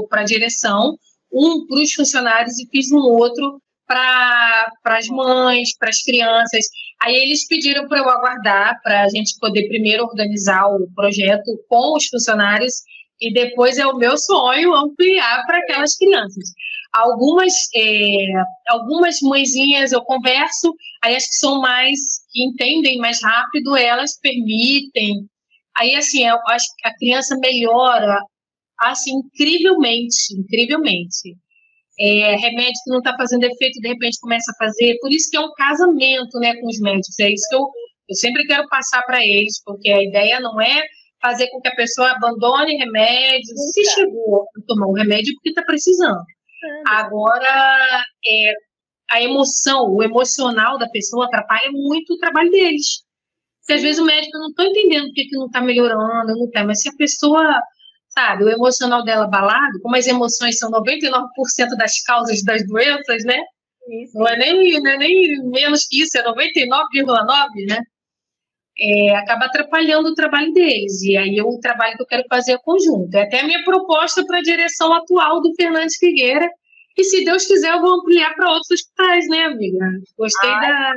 para a direção, um para os funcionários e fiz um outro para as mães, para as crianças. Aí eles pediram para eu aguardar para a gente poder primeiro organizar o projeto com os funcionários e depois é o meu sonho ampliar para aquelas crianças. Algumas, é, algumas mãezinhas eu converso, aí as que são mais, que entendem mais rápido, elas permitem. Aí, assim, eu acho que a criança melhora, assim, incrivelmente, incrivelmente é, remédio que não está fazendo efeito, de repente começa a fazer. Por isso que é um casamento né, com os médicos. É isso que eu, eu sempre quero passar para eles, porque a ideia não é fazer com que a pessoa abandone remédio. Se chegou a tomar um remédio, porque está precisando. Agora, é, a emoção, o emocional da pessoa atrapalha muito o trabalho deles. Porque às vezes o médico não está entendendo porque que não está melhorando, não tá, mas se a pessoa sabe, o emocional dela abalado, como as emoções são 99% das causas das doenças, né? Isso. Não, é nem, não é nem menos que isso, é 99,9%, né? É, acaba atrapalhando o trabalho deles. E aí o trabalho que eu quero fazer é conjunto. É até a minha proposta para a direção atual do Fernandes Figueira. E se Deus quiser, eu vou ampliar para outros hospitais, né, amiga? Gostei Ai. da.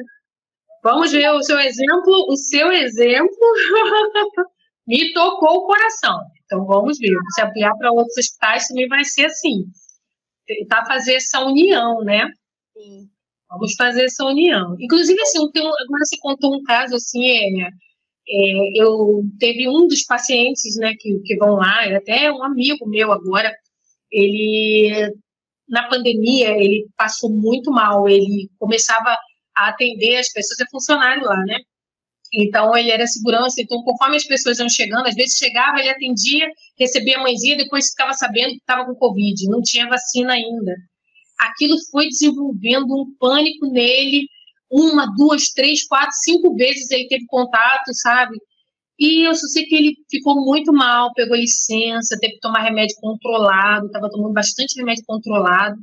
Vamos ver o seu exemplo. O seu exemplo me tocou o coração. Então, vamos ver. Se ampliar para outros hospitais também vai ser assim. Tentar fazer essa união, né? Sim. Vamos fazer essa união. Inclusive, assim, agora você contou um caso, assim, é, é, eu teve um dos pacientes, né, que, que vão lá, até um amigo meu agora, ele, na pandemia, ele passou muito mal, ele começava a atender as pessoas, é funcionário lá, né? Então, ele era segurança. Então, conforme as pessoas iam chegando, às vezes chegava, ele atendia, recebia a mãezinha, depois ficava sabendo que estava com Covid, não tinha vacina ainda. Aquilo foi desenvolvendo um pânico nele. Uma, duas, três, quatro, cinco vezes ele teve contato, sabe? E eu só sei que ele ficou muito mal, pegou licença, teve que tomar remédio controlado, estava tomando bastante remédio controlado.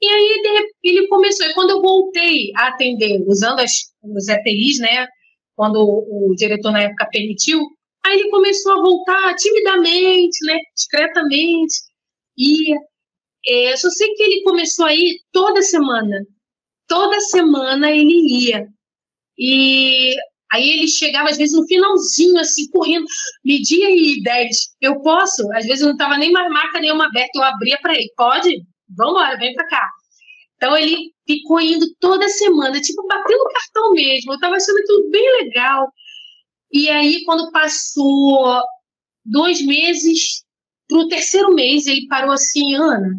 E aí ele começou, e quando eu voltei a atender, usando as, os EPIs, né, quando o, diretor na época permitiu, aí ele começou a voltar timidamente, né, discretamente, ia. É, só sei que ele começou a ir toda semana. Toda semana ele ia. E aí ele chegava, às vezes, no finalzinho, assim, correndo, media aí 10. Eu posso? Às vezes não estava nem mais marca nenhuma aberta, eu abria para ele. Pode? Vambora, vem para cá. Então ele ficou indo toda semana, tipo, batendo cartão mesmo. Eu estava achando tudo bem legal. E aí, quando passou dois meses, para o terceiro mês, ele parou assim, Ana,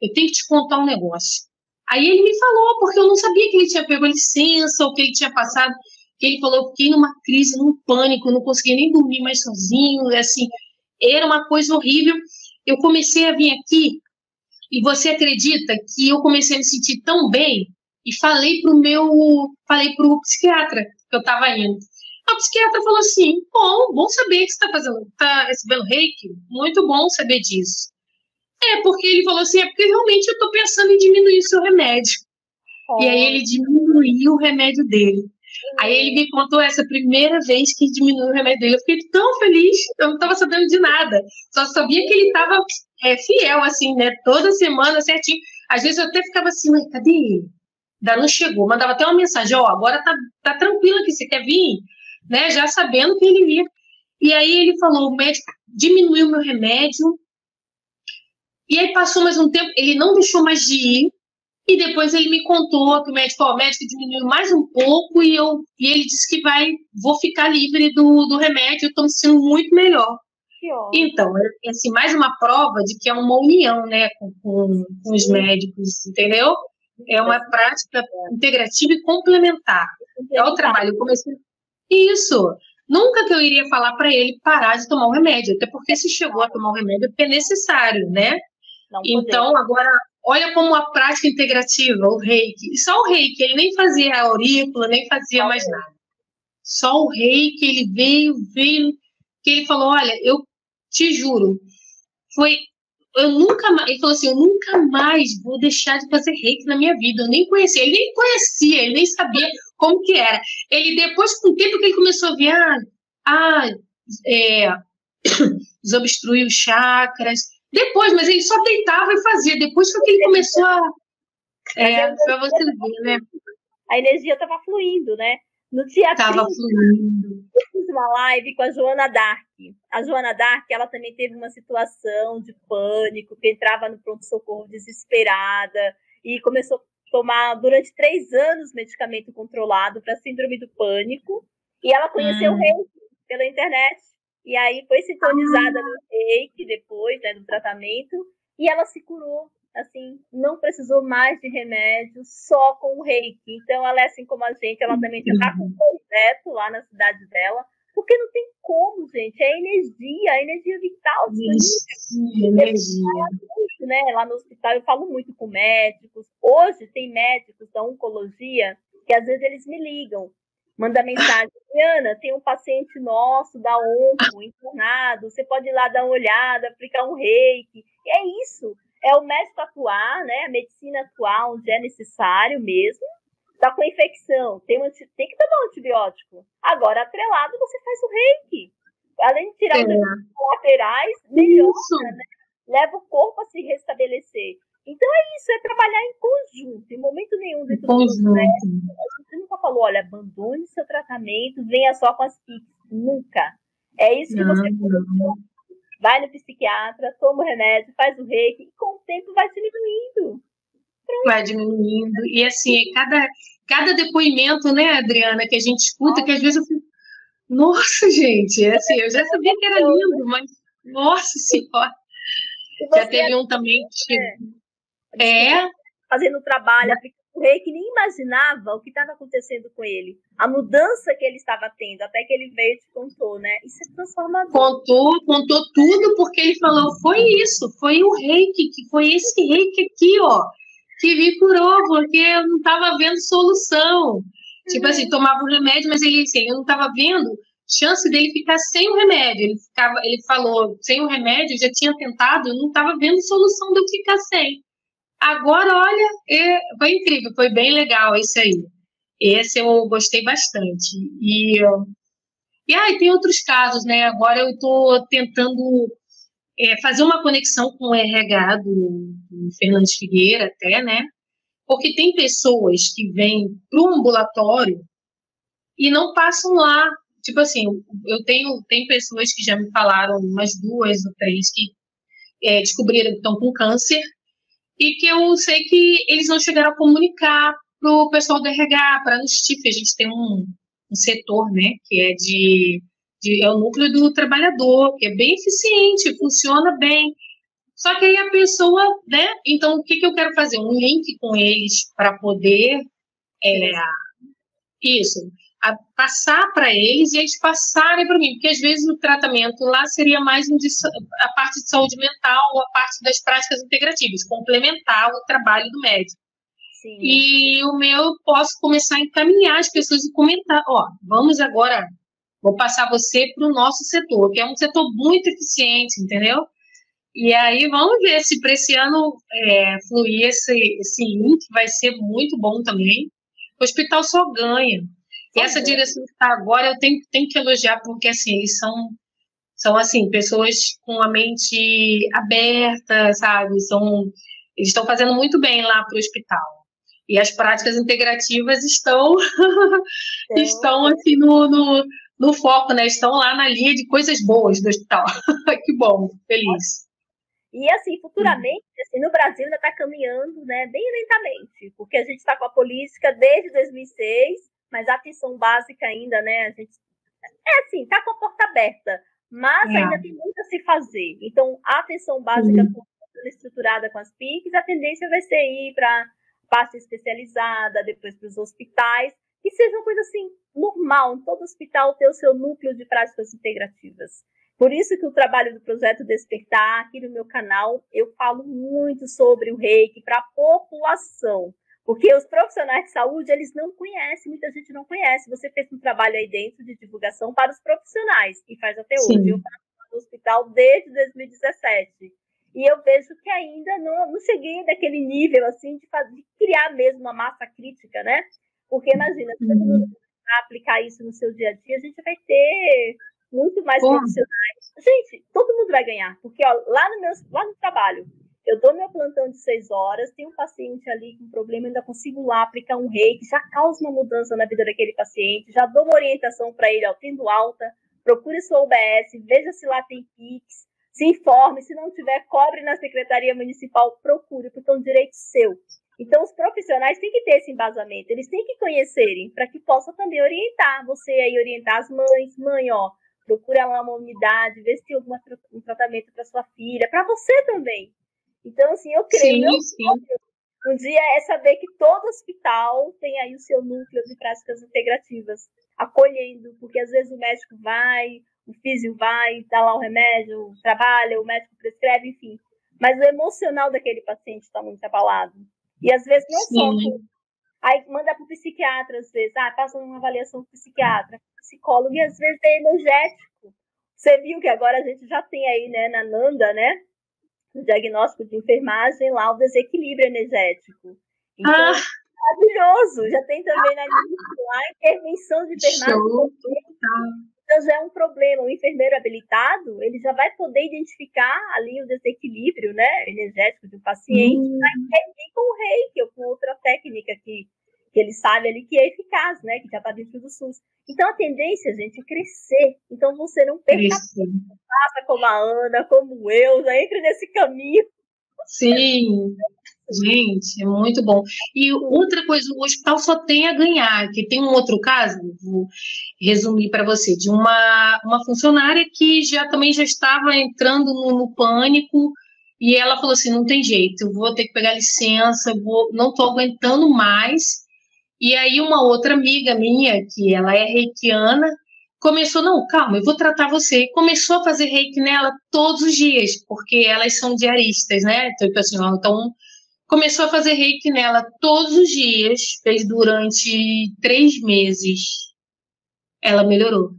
eu tenho que te contar um negócio. Aí ele me falou, porque eu não sabia que ele tinha pego licença ou que ele tinha passado. Que ele falou, eu fiquei numa crise, num pânico, não conseguia nem dormir mais sozinho, assim, era uma coisa horrível. Eu comecei a vir aqui e você acredita que eu comecei a me sentir tão bem e falei pro meu, falei pro psiquiatra que eu estava indo. A psiquiatra falou assim: bom, bom saber que você está fazendo, está recebendo reiki, muito bom saber disso. É, porque ele falou assim: é porque realmente eu estou pensando em diminuir o seu remédio. Oh. E aí ele diminuiu o remédio dele. Aí ele me contou essa primeira vez que diminuiu o remédio dele. Eu fiquei tão feliz, eu não estava sabendo de nada. Só sabia que ele estava é, fiel, assim, né? Toda semana, certinho. Às vezes eu até ficava assim, mas cadê ele? Ainda não chegou. Mandava até uma mensagem, ó, oh, agora tá, tá tranquilo aqui, você quer vir? Né? Já sabendo que ele ia. E aí ele falou, o médico diminuiu meu remédio. E aí passou mais um tempo, ele não deixou mais de ir. E depois ele me contou que o médico, ó, o médico diminuiu mais um pouco e, eu, e ele disse que vai, vou ficar livre do, do remédio, eu estou me sentindo muito melhor. Então, é assim, mais uma prova de que é uma união, né, com, com, com os médicos, entendeu? É uma prática integrativa e complementar. É o trabalho. Eu comecei. Isso. Nunca que eu iria falar para ele parar de tomar o remédio, até porque se chegou a tomar o remédio é porque é necessário, né? Então, agora, olha como a prática integrativa, o reiki. Só o reiki, ele nem fazia a aurícula, nem fazia mais nada. Só o reiki, ele veio, veio, que ele falou: olha, eu te juro, foi. Eu nunca mais. Ele falou assim: eu nunca mais vou deixar de fazer reiki na minha vida. Eu nem conhecia. Ele nem conhecia, ele nem sabia como que era. Ele, depois, com o tempo que ele começou a ver, ah, ah é, desobstruir os chakras. Depois, mas ele só deitava e fazia. Depois foi que ele começou a. É, pra você ver, né? A energia estava fluindo, né? No dia Tava 30, fluindo. eu fiz uma live com a Joana Dark. A Joana Dark, ela também teve uma situação de pânico, que entrava no pronto-socorro desesperada e começou a tomar durante três anos medicamento controlado para síndrome do pânico. E ela conheceu hum. o reiki pela internet. E aí foi sintonizada ah. no reiki depois, né, do tratamento. E ela se curou assim, não precisou mais de remédio, só com o reiki. Então, ela é assim como a gente, ela também já está com um projeto lá na cidade dela, porque não tem como, gente, é energia, é energia vital. Energia, energia. Né? Lá no hospital eu falo muito com médicos. Hoje tem médicos da oncologia que às vezes eles me ligam, manda mensagem, Ana, tem um paciente nosso da onco internado, você pode ir lá dar uma olhada, aplicar um reiki. E é isso é o médico atuar, né, a medicina atuar onde é necessário mesmo, tá com infecção, tem, um, tem que tomar um antibiótico. Agora, atrelado, você faz o reiki. Além de tirar é. os colaterais, melhora, né? leva o corpo a se restabelecer. Então é isso, é trabalhar em conjunto, em momento nenhum dentro do processo. Falou, olha, abandone seu tratamento, venha só com as PICs. Nunca. É isso que não, você não vai no psiquiatra, toma o remédio, faz o reiki, e com o tempo vai diminuindo. Pronto. Vai diminuindo. E assim, cada, cada depoimento, né, Adriana, que a gente escuta, que às vezes eu fico, nossa, gente, é assim, eu já sabia que era lindo, mas nossa senhora. Já teve um também que. É. é. Fazendo trabalho, o rei que nem imaginava o que estava acontecendo com ele, a mudança que ele estava tendo, até que ele veio e te contou, né? Isso é transformador. Contou, contou tudo, porque ele falou: foi isso, foi o reiki, que foi esse reiki aqui, ó, que me curou, porque eu não estava vendo solução. Tipo uhum. Tipo assim, tomava o remédio, mas ele, assim, eu não estava vendo chance dele ficar sem o remédio. Ele, ficava, ele falou, sem o remédio, já tinha tentado, eu não estava vendo solução de eu ficar sem. Agora, olha, é, foi incrível, foi bem legal esse aí. Esse eu gostei bastante. E, e aí, tem outros casos, né? Agora eu estou tentando é, fazer uma conexão com o RH do, do Fernandes Figueira, até, né? Porque tem pessoas que vêm para o ambulatório e não passam lá. Tipo assim, eu tenho tem pessoas que já me falaram, umas duas ou três, que é, descobriram que estão com câncer e que eu sei que eles não chegaram a comunicar para o pessoal do RH, para a Nustif. A gente tem um, um setor, né, que é de, de, é o núcleo do trabalhador, que é bem eficiente, funciona bem. Só que aí a pessoa, né, então o que, que eu quero fazer? Um link com eles para poder, é, isso, passar para eles e eles passarem para mim, porque às vezes o tratamento lá seria mais um de, a parte de saúde mental ou a parte das práticas integrativas, complementar o trabalho do médico. Sim. E o meu posso começar a encaminhar as pessoas e comentar, ó, vamos agora, vou passar você para o nosso setor, que é um setor muito eficiente, entendeu? E aí vamos ver se para esse ano é, fluir esse, esse link, vai ser muito bom também. O hospital só ganha. E essa direção que está agora, eu tenho, tenho que elogiar, porque assim, eles são, são assim, pessoas com a mente aberta, sabe? São, eles estão fazendo muito bem lá para o hospital. E as práticas integrativas estão, estão assim, no, no, no, foco, né? Estão lá na linha de coisas boas do hospital. que bom, feliz. E assim, futuramente, assim, no Brasil ainda está caminhando, né, bem lentamente, porque a gente está com a política desde 2006 mas a atenção básica ainda, né? A gente é assim, tá com a porta aberta, mas é. ainda tem muito a se fazer. Então, a atenção básica uhum. estruturada com as PICs, a tendência vai ser ir para parte especializada, depois para os hospitais, que seja uma coisa assim normal, em todo hospital ter o seu núcleo de práticas integrativas. Por isso que o trabalho do projeto Despertar aqui no meu canal, eu falo muito sobre o reiki para a população. Porque os profissionais de saúde, eles não conhecem, muita gente não conhece. Você fez um trabalho aí dentro de divulgação para os profissionais, e faz até Sim. hoje. Eu faço no hospital desde 2017. E eu vejo que ainda não, não cheguei daquele nível, assim, de, fazer, de criar mesmo uma massa crítica, né? Porque imagina, se todo mundo uhum. aplicar isso no seu dia a dia, a gente vai ter muito mais Bom. profissionais. Gente, todo mundo vai ganhar, porque ó, lá, no meu, lá no trabalho, eu dou meu plantão de seis horas, tem um paciente ali com problema, ainda consigo lá aplicar um reiki, já causa uma mudança na vida daquele paciente, já dou uma orientação para ele, ó, tendo alta, procure sua UBS, veja se lá tem PIX, se informe, se não tiver, cobre na Secretaria Municipal, procure, porque é um direito seu. Então, os profissionais têm que ter esse embasamento, eles têm que conhecerem, para que possam também orientar você aí, orientar as mães, mãe, ó, procura lá uma unidade, vê se tem algum um tratamento para sua filha, para você também. Então, assim, eu creio. Sim, sim. Um dia é saber que todo hospital tem aí o seu núcleo de práticas integrativas, acolhendo, porque às vezes o médico vai, o físico vai, dá lá o remédio, trabalha, o médico prescreve, enfim. Mas o emocional daquele paciente está muito abalado. E às vezes não Sim. só. Aí manda para o psiquiatra, às vezes, ah, passa uma avaliação com psiquiatra, psicólogo, e às vezes é energético. Você viu que agora a gente já tem aí, né, na Nanda, né, no diagnóstico de enfermagem lá o desequilíbrio energético. Então, ah. maravilhoso. Já tem também na lista lá intervenção de enfermagem. Então já é um problema. O enfermeiro habilitado, ele já vai poder identificar ali o desequilíbrio né, energético do paciente hum. para intervir com o reiki ou com outra técnica que que ele sabe ali que é eficaz, né? Que já está dentro do SUS. Então a tendência, gente, é crescer. Então você não perca faça como a Ana, como eu, já entre nesse caminho. Sim, gente, é muito bom. E outra coisa, o hospital só tem a ganhar, que tem um outro caso, vou resumir para você, de uma, uma funcionária que já também já estava entrando no, no pânico, e ela falou assim, não tem jeito, eu vou ter que pegar licença, vou, não estou aguentando mais, e aí uma outra amiga minha, que ela é reikiana, começou, não, calma, eu vou tratar você. E começou a fazer reiki nela todos os dias, porque elas são diaristas, né? Então, tipo assim, então começou a fazer reiki nela todos os dias, fez durante três meses. Ela melhorou.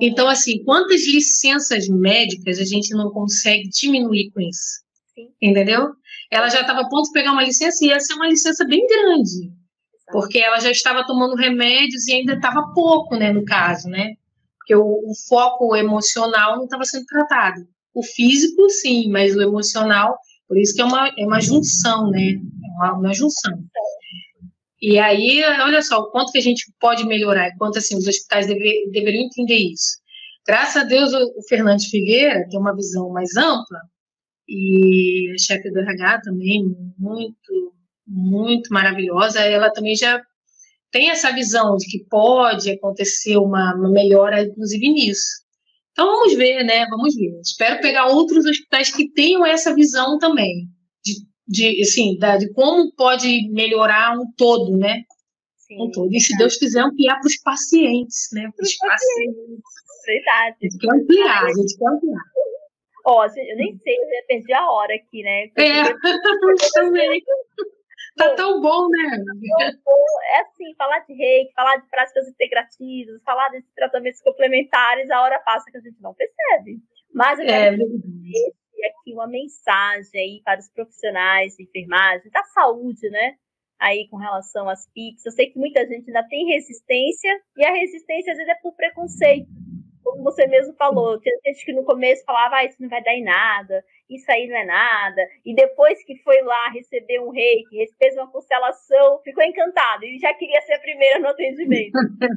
Então, assim, quantas licenças médicas a gente não consegue diminuir com isso? Sim. Entendeu? Ela já estava a ponto de pegar uma licença e ia ser uma licença bem grande, porque ela já estava tomando remédios e ainda estava pouco, né, no caso, né? Porque o, o foco emocional não estava sendo tratado. O físico, sim, mas o emocional, por isso que é uma, é uma junção, né? É uma, uma junção. E aí, olha só, o quanto que a gente pode melhorar, quanto assim, os hospitais deve, deveriam entender isso. Graças a Deus, o, o Fernandes Figueira tem uma visão mais ampla, e a chefe do RH também, muito, muito maravilhosa, ela também já tem essa visão de que pode acontecer uma, uma melhora, inclusive nisso. Então vamos ver, né? Vamos ver. Espero pegar outros hospitais que tenham essa visão também, de, de assim, da, de como pode melhorar um todo, né? Sim, um todo. E se Deus quiser ampliar para os pacientes, né? Para os pacientes. Verdade. A gente quer ampliar, a gente quer ampliar. Ó, eu nem sei, eu perdi a hora aqui, né? É, também. Tá tão bom, né? É assim, falar de reiki, falar de práticas integrativas, falar de tratamentos complementares, a hora passa que a gente não percebe. Mas eu é quero é, aqui uma mensagem aí para os profissionais de enfermagem, da saúde, né? Aí com relação às PICs. Eu sei que muita gente ainda tem resistência, e a resistência às vezes é por preconceito como você mesmo falou, tinha gente que no começo falava, ah, isso não vai dar em nada, isso aí não é nada, e depois que foi lá receber um reiki, fez uma constelação, ficou encantado, e já queria ser a primeira no atendimento. né?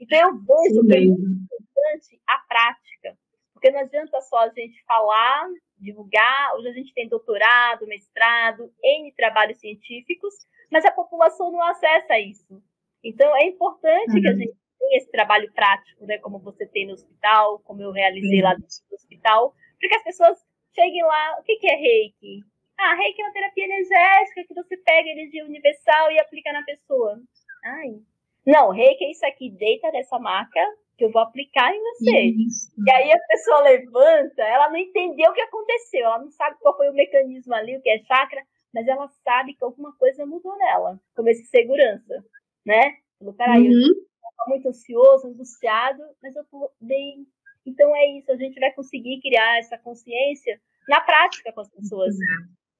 Então eu vejo que é importante a prática, porque não adianta só a gente falar, divulgar, hoje a gente tem doutorado, mestrado, N trabalhos científicos, mas a população não acessa isso. Então é importante uhum. que a uhum. gente tem esse trabalho prático, né, como você tem no hospital, como eu realizei lá no hospital, para que as pessoas cheguem lá, o que, que é reiki? Ah, reiki é uma terapia energética que você pega energia universal e aplica na pessoa. Ai. Não, reiki é isso aqui, deita nessa maca que eu vou aplicar em você. Isso. E aí a pessoa levanta, ela não entendeu o que aconteceu, ela não sabe qual foi o mecanismo ali, o que é chakra, mas ela sabe que alguma coisa mudou nela, como esse segurança, né? Falou, peraí, uhum. eu muito ansioso, angustiado, mas eu tô bem. Então é isso, a gente vai conseguir criar essa consciência na prática com as pessoas.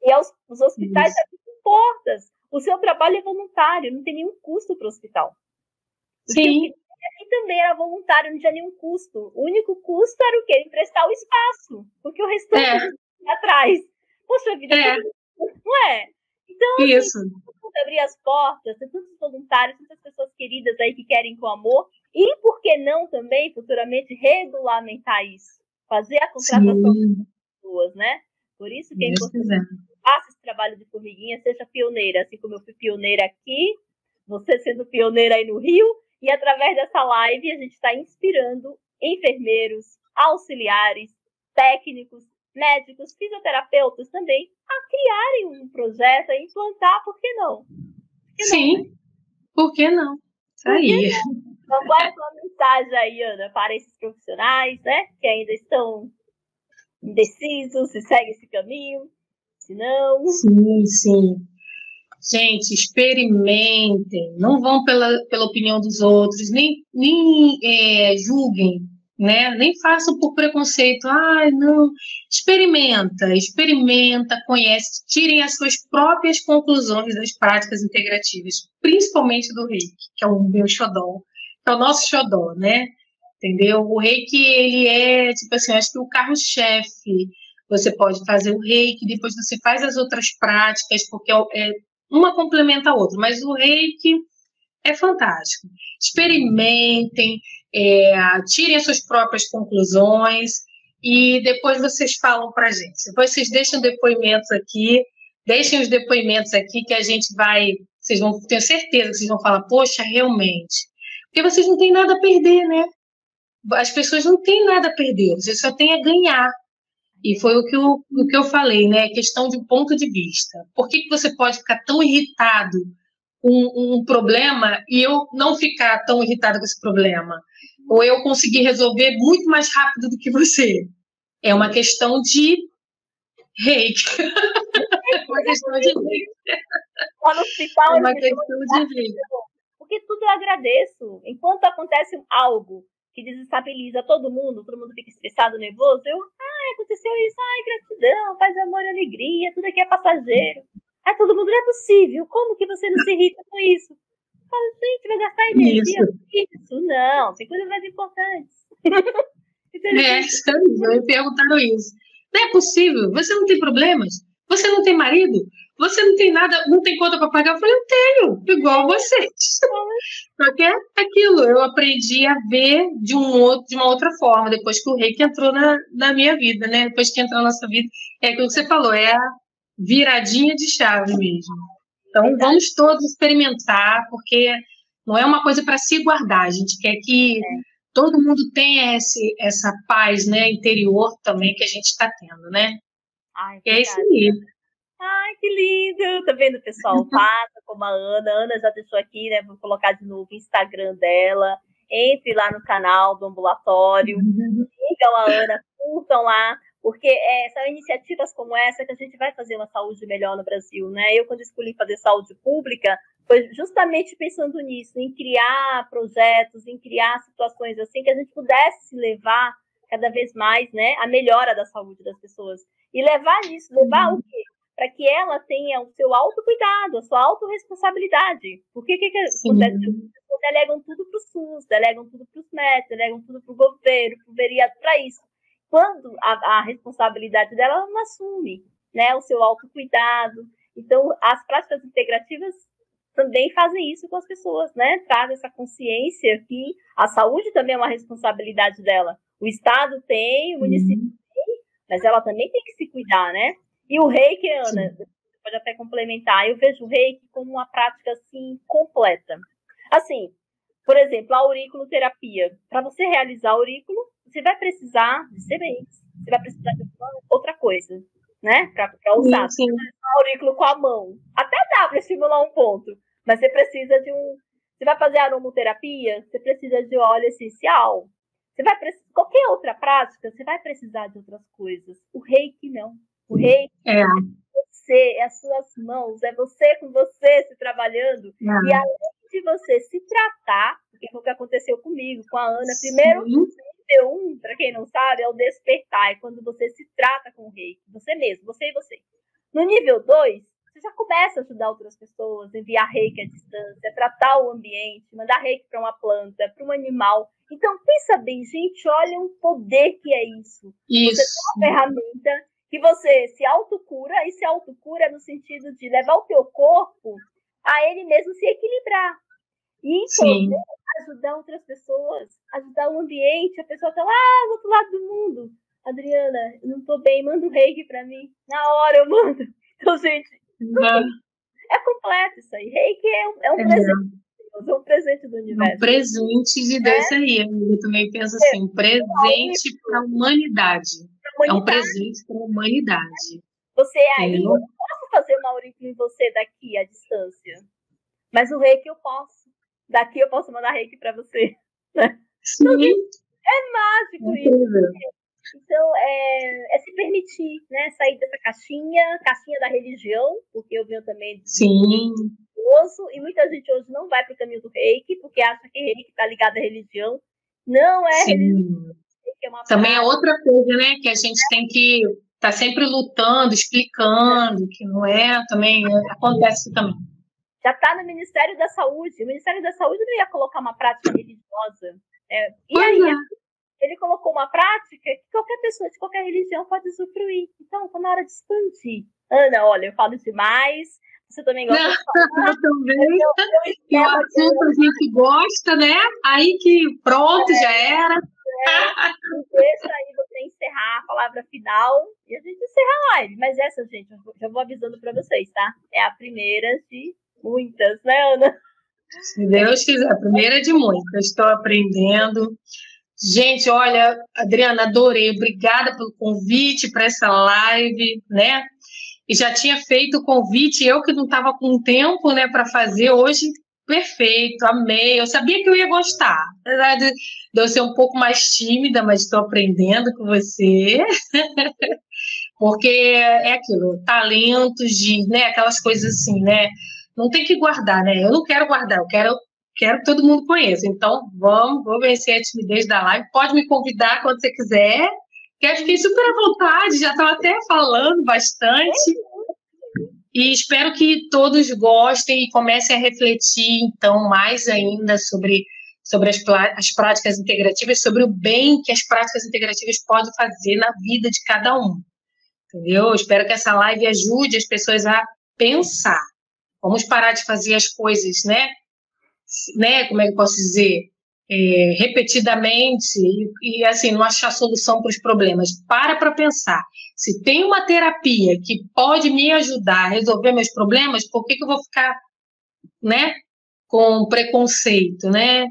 E aos, os hospitais abrem portas. O seu trabalho é voluntário, não tem nenhum custo para o hospital. Sim. Aqui também era voluntário, não tinha nenhum custo. O único custo era o quê? Emprestar o espaço. Porque o restante é. atrás. Poxa vida, é. não é? Então, assim, Isso. Assim, abrir as portas, tem tantos voluntários, tantas pessoas queridas aí que querem com amor. E por que não também, futuramente, regulamentar isso? Fazer a contratação das pessoas, né? Por isso que é importante faça esse trabalho de formiguinha, seja pioneira, assim como eu fui pioneira aqui, você sendo pioneira aí no Rio, e através dessa live a gente está inspirando enfermeiros, auxiliares, técnicos, médicos, fisioterapeutas também a criarem um projeto, a implantar, por que não? Por que Sim, não, né? por que não? Isso aí. Então, qual é a sua mensagem aí, Ana, para esses profissionais, né, que ainda estão indecisos, se segue esse caminho, se não... Sim, sim. Gente, experimentem, não vão pela, pela opinião dos outros, nem, nem é, julguem né? Nem façam por preconceito. Ai, não. Experimenta, experimenta, conhece, tirem as suas próprias conclusões das práticas integrativas, principalmente do reiki, que é o meu xodó, que é o nosso xodó, né? Entendeu? O reiki, ele é, tipo assim, acho que o carro-chefe. Você pode fazer o reiki, depois você faz as outras práticas, porque é, é uma complementa a outra, mas o reiki é fantástico. Experimentem, é, tirem as suas próprias conclusões e depois vocês falam para a gente. Depois vocês deixam depoimentos aqui, deixem os depoimentos aqui que a gente vai, vocês vão, tenho certeza que vocês vão falar, poxa, realmente. Porque vocês não têm nada a perder, né? As pessoas não têm nada a perder, vocês só têm a ganhar. E foi o que eu, o que eu falei, né? Questão de ponto de vista. Por que, que você pode ficar tão irritado um, um problema e eu não ficar tão irritada com esse problema. Ou eu conseguir resolver muito mais rápido do que você. É uma questão de reiki. é uma questão de reiki. é uma questão de reiki. Porque tudo eu agradeço. Enquanto acontece algo que desestabiliza todo mundo, todo mundo fica estressado, nervoso. Eu, ai, aconteceu isso, ai, gratidão, paz, amor e alegria, tudo aqui é passageiro. Aí todo mundo, não é possível, como que você não se irrita com isso? Eu falo, gente, vai gastar energia isso. isso. Não, tem coisas mais importantes. é, eu me perguntaram isso. Não é possível, você não tem problemas? Você não tem marido? Você não tem nada, não tem conta para pagar? Eu falei, eu tenho, igual vocês. Só que é aquilo, eu aprendi a ver de, um outro, de uma outra forma, depois que o reiki entrou na, na minha vida, né? Depois que entrou na nossa vida. É aquilo que você falou, é a viradinha de chave mesmo. Então, vamos todos experimentar, porque não é uma coisa para se guardar. A gente quer que é. todo mundo tenha esse, essa paz né, interior também que a gente está tendo, né? Ai, é isso aí. Ai, que lindo! Tá vendo, pessoal? Faça como a Ana. A Ana já deixou aqui, né? Vou colocar de novo o Instagram dela. Entre lá no canal do ambulatório. Sigam a Ana, curtam lá. Porque é, são iniciativas como essa que a gente vai fazer uma saúde melhor no Brasil, né? Eu, quando escolhi fazer saúde pública, foi justamente pensando nisso, em criar projetos, em criar situações assim que a gente pudesse levar cada vez mais, né, a melhora da saúde das pessoas. E levar isso, levar o quê? para que ela tenha o seu autocuidado, a sua autorresponsabilidade. Por que, que, que acontece? Delegam tudo para o SUS, delegam tudo para os médicos, delegam tudo para o governo, para o vereador, para isso. Quando a, a, responsabilidade dela, ela não assume né, o seu autocuidado. Então, as práticas integrativas também fazem isso com as pessoas, né? Traz essa consciência que a saúde também é uma responsabilidade dela. O Estado tem, o município uhum. tem, mas ela também tem que se cuidar, né? E o reiki, Ana, você pode até complementar, eu vejo o reiki como uma prática assim completa. Assim, por exemplo, a auriculoterapia. Para você realizar aurículo, você vai precisar de sementes, você vai precisar de outra coisa, né? Para usar. Sim, sim. Aurículo com a mão. Até dá para estimular um ponto, mas você precisa de um. Você vai fazer aromoterapia, você precisa de óleo essencial. Você vai precisar, qualquer outra prática, você vai precisar de outras coisas. O reiki não. O reiki é, é você, é as suas mãos, é você com você se trabalhando. É. E além de você se tratar, porque foi o que aconteceu comigo, com a Ana, primeiro Sim nível 1, para quem não sabe, é o despertar, é quando você se trata com o rei, você mesmo, você e você. No nível 2, você já começa a ajudar outras pessoas, enviar reiki à é distância, é tratar o ambiente, mandar reiki para uma planta, para um animal. Então, pensa bem, gente, olha o poder que é isso. isso. Você tem uma ferramenta que você se autocura, e se autocura é no sentido de levar o teu corpo a ele mesmo se equilibrar. E poder ajudar outras pessoas, ajudar o ambiente, a pessoa tá lá do outro lado do mundo. Adriana, eu não tô bem, manda um reiki pra mim. Na hora eu mando. Então, gente, é completo isso aí. Reiki é um, é um é presente. É um presente do universo. Um presente de Deus é? aí. Eu também penso assim, um presente para a humanidade é um presente para a humanidade. Você aí, é. eu não posso fazer uma aurícula em você daqui à distância. Mas o reiki eu posso. Daqui eu posso mandar reiki para você. Sim. Então, é mágico é isso. Então, é, é, se permitir, né? Sair dessa caixinha, caixinha da religião, porque eu venho também Sim. e muita gente hoje não vai para o caminho do reiki, porque acha que reiki está ligado à religião. Não é Sim. religião é Também é outra coisa, né? Que a gente tem que estar tá sempre lutando, explicando, que não é, também é, acontece também. Já está no Ministério da Saúde. O Ministério da Saúde não ia colocar uma prática religiosa. É, e aí, é. ele colocou uma prática que qualquer pessoa de qualquer religião pode usufruir. Então, está na hora de expandir. Ana, olha, eu falo demais. Você também gosta não, de? Eu também. E o assunto a gente gosta, né? Aí que pronto, é. já era. Deixa aí você encerrar a palavra final e a gente encerra a live. Mas essa, gente, eu já vou avisando para vocês, tá? É a primeira de muitas, né, Ana? Se Deus quiser, a primeira de muitas. Estou aprendendo. Gente, olha, Adriana, adorei. Obrigada pelo convite para essa live, né? E já tinha feito o convite, eu que não estava com tempo, né, para fazer hoje perfeito, amei. Eu sabia que eu ia gostar. Apesar de eu ser um pouco mais tímida, mas estou aprendendo com você. Porque é aquilo, talentos de, né, aquelas coisas assim, né? Não tem que guardar, né? Eu não quero guardar, eu quero quero que todo mundo conheça. Então, vamos, vou vencer a timidez da live. Pode me convidar quando você quiser. Que eu fiquei super à vontade, já estava até falando bastante. E espero que todos gostem e comecem a refletir, então, mais ainda sobre, sobre as, as práticas integrativas, sobre o bem que as práticas integrativas podem fazer na vida de cada um. Entendeu? Espero que essa live ajude as pessoas a pensar. Vamos parar de fazer as coisas, né? né? Como é que eu posso dizer? É, repetidamente e, e, assim, não achar solução para os problemas. Para para pensar. Se tem uma terapia que pode me ajudar a resolver meus problemas, por que, que eu vou ficar, né? Com preconceito, né?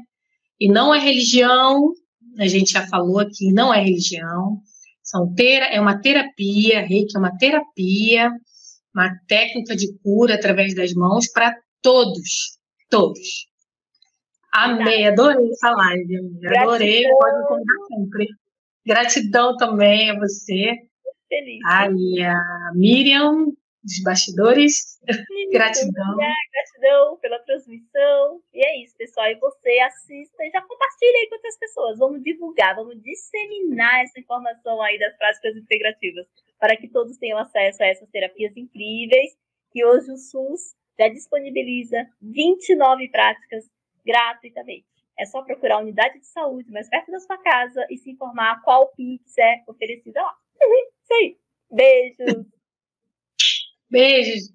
E não é religião, a gente já falou aqui, não é religião. São ter, é uma terapia, reiki é uma terapia, uma técnica de cura através das mãos para todos, todos. Amei, adorei essa live, amiga. Adorei, pode me convidar sempre. Gratidão também a você. Feliz. Aí, a Miriam, dos bastidores. gratidão. gratidão pela transmissão. E é isso, pessoal. E você assista e já compartilha aí com outras pessoas. Vamos divulgar, vamos disseminar essa informação aí das práticas integrativas para que todos tenham acesso a essas terapias incríveis que hoje o SUS já disponibiliza 29 práticas gratuitamente. É só procurar a unidade de saúde mais perto da sua casa e se informar qual Pix é oferecida lá. Isso aí. Beijos. Beijos.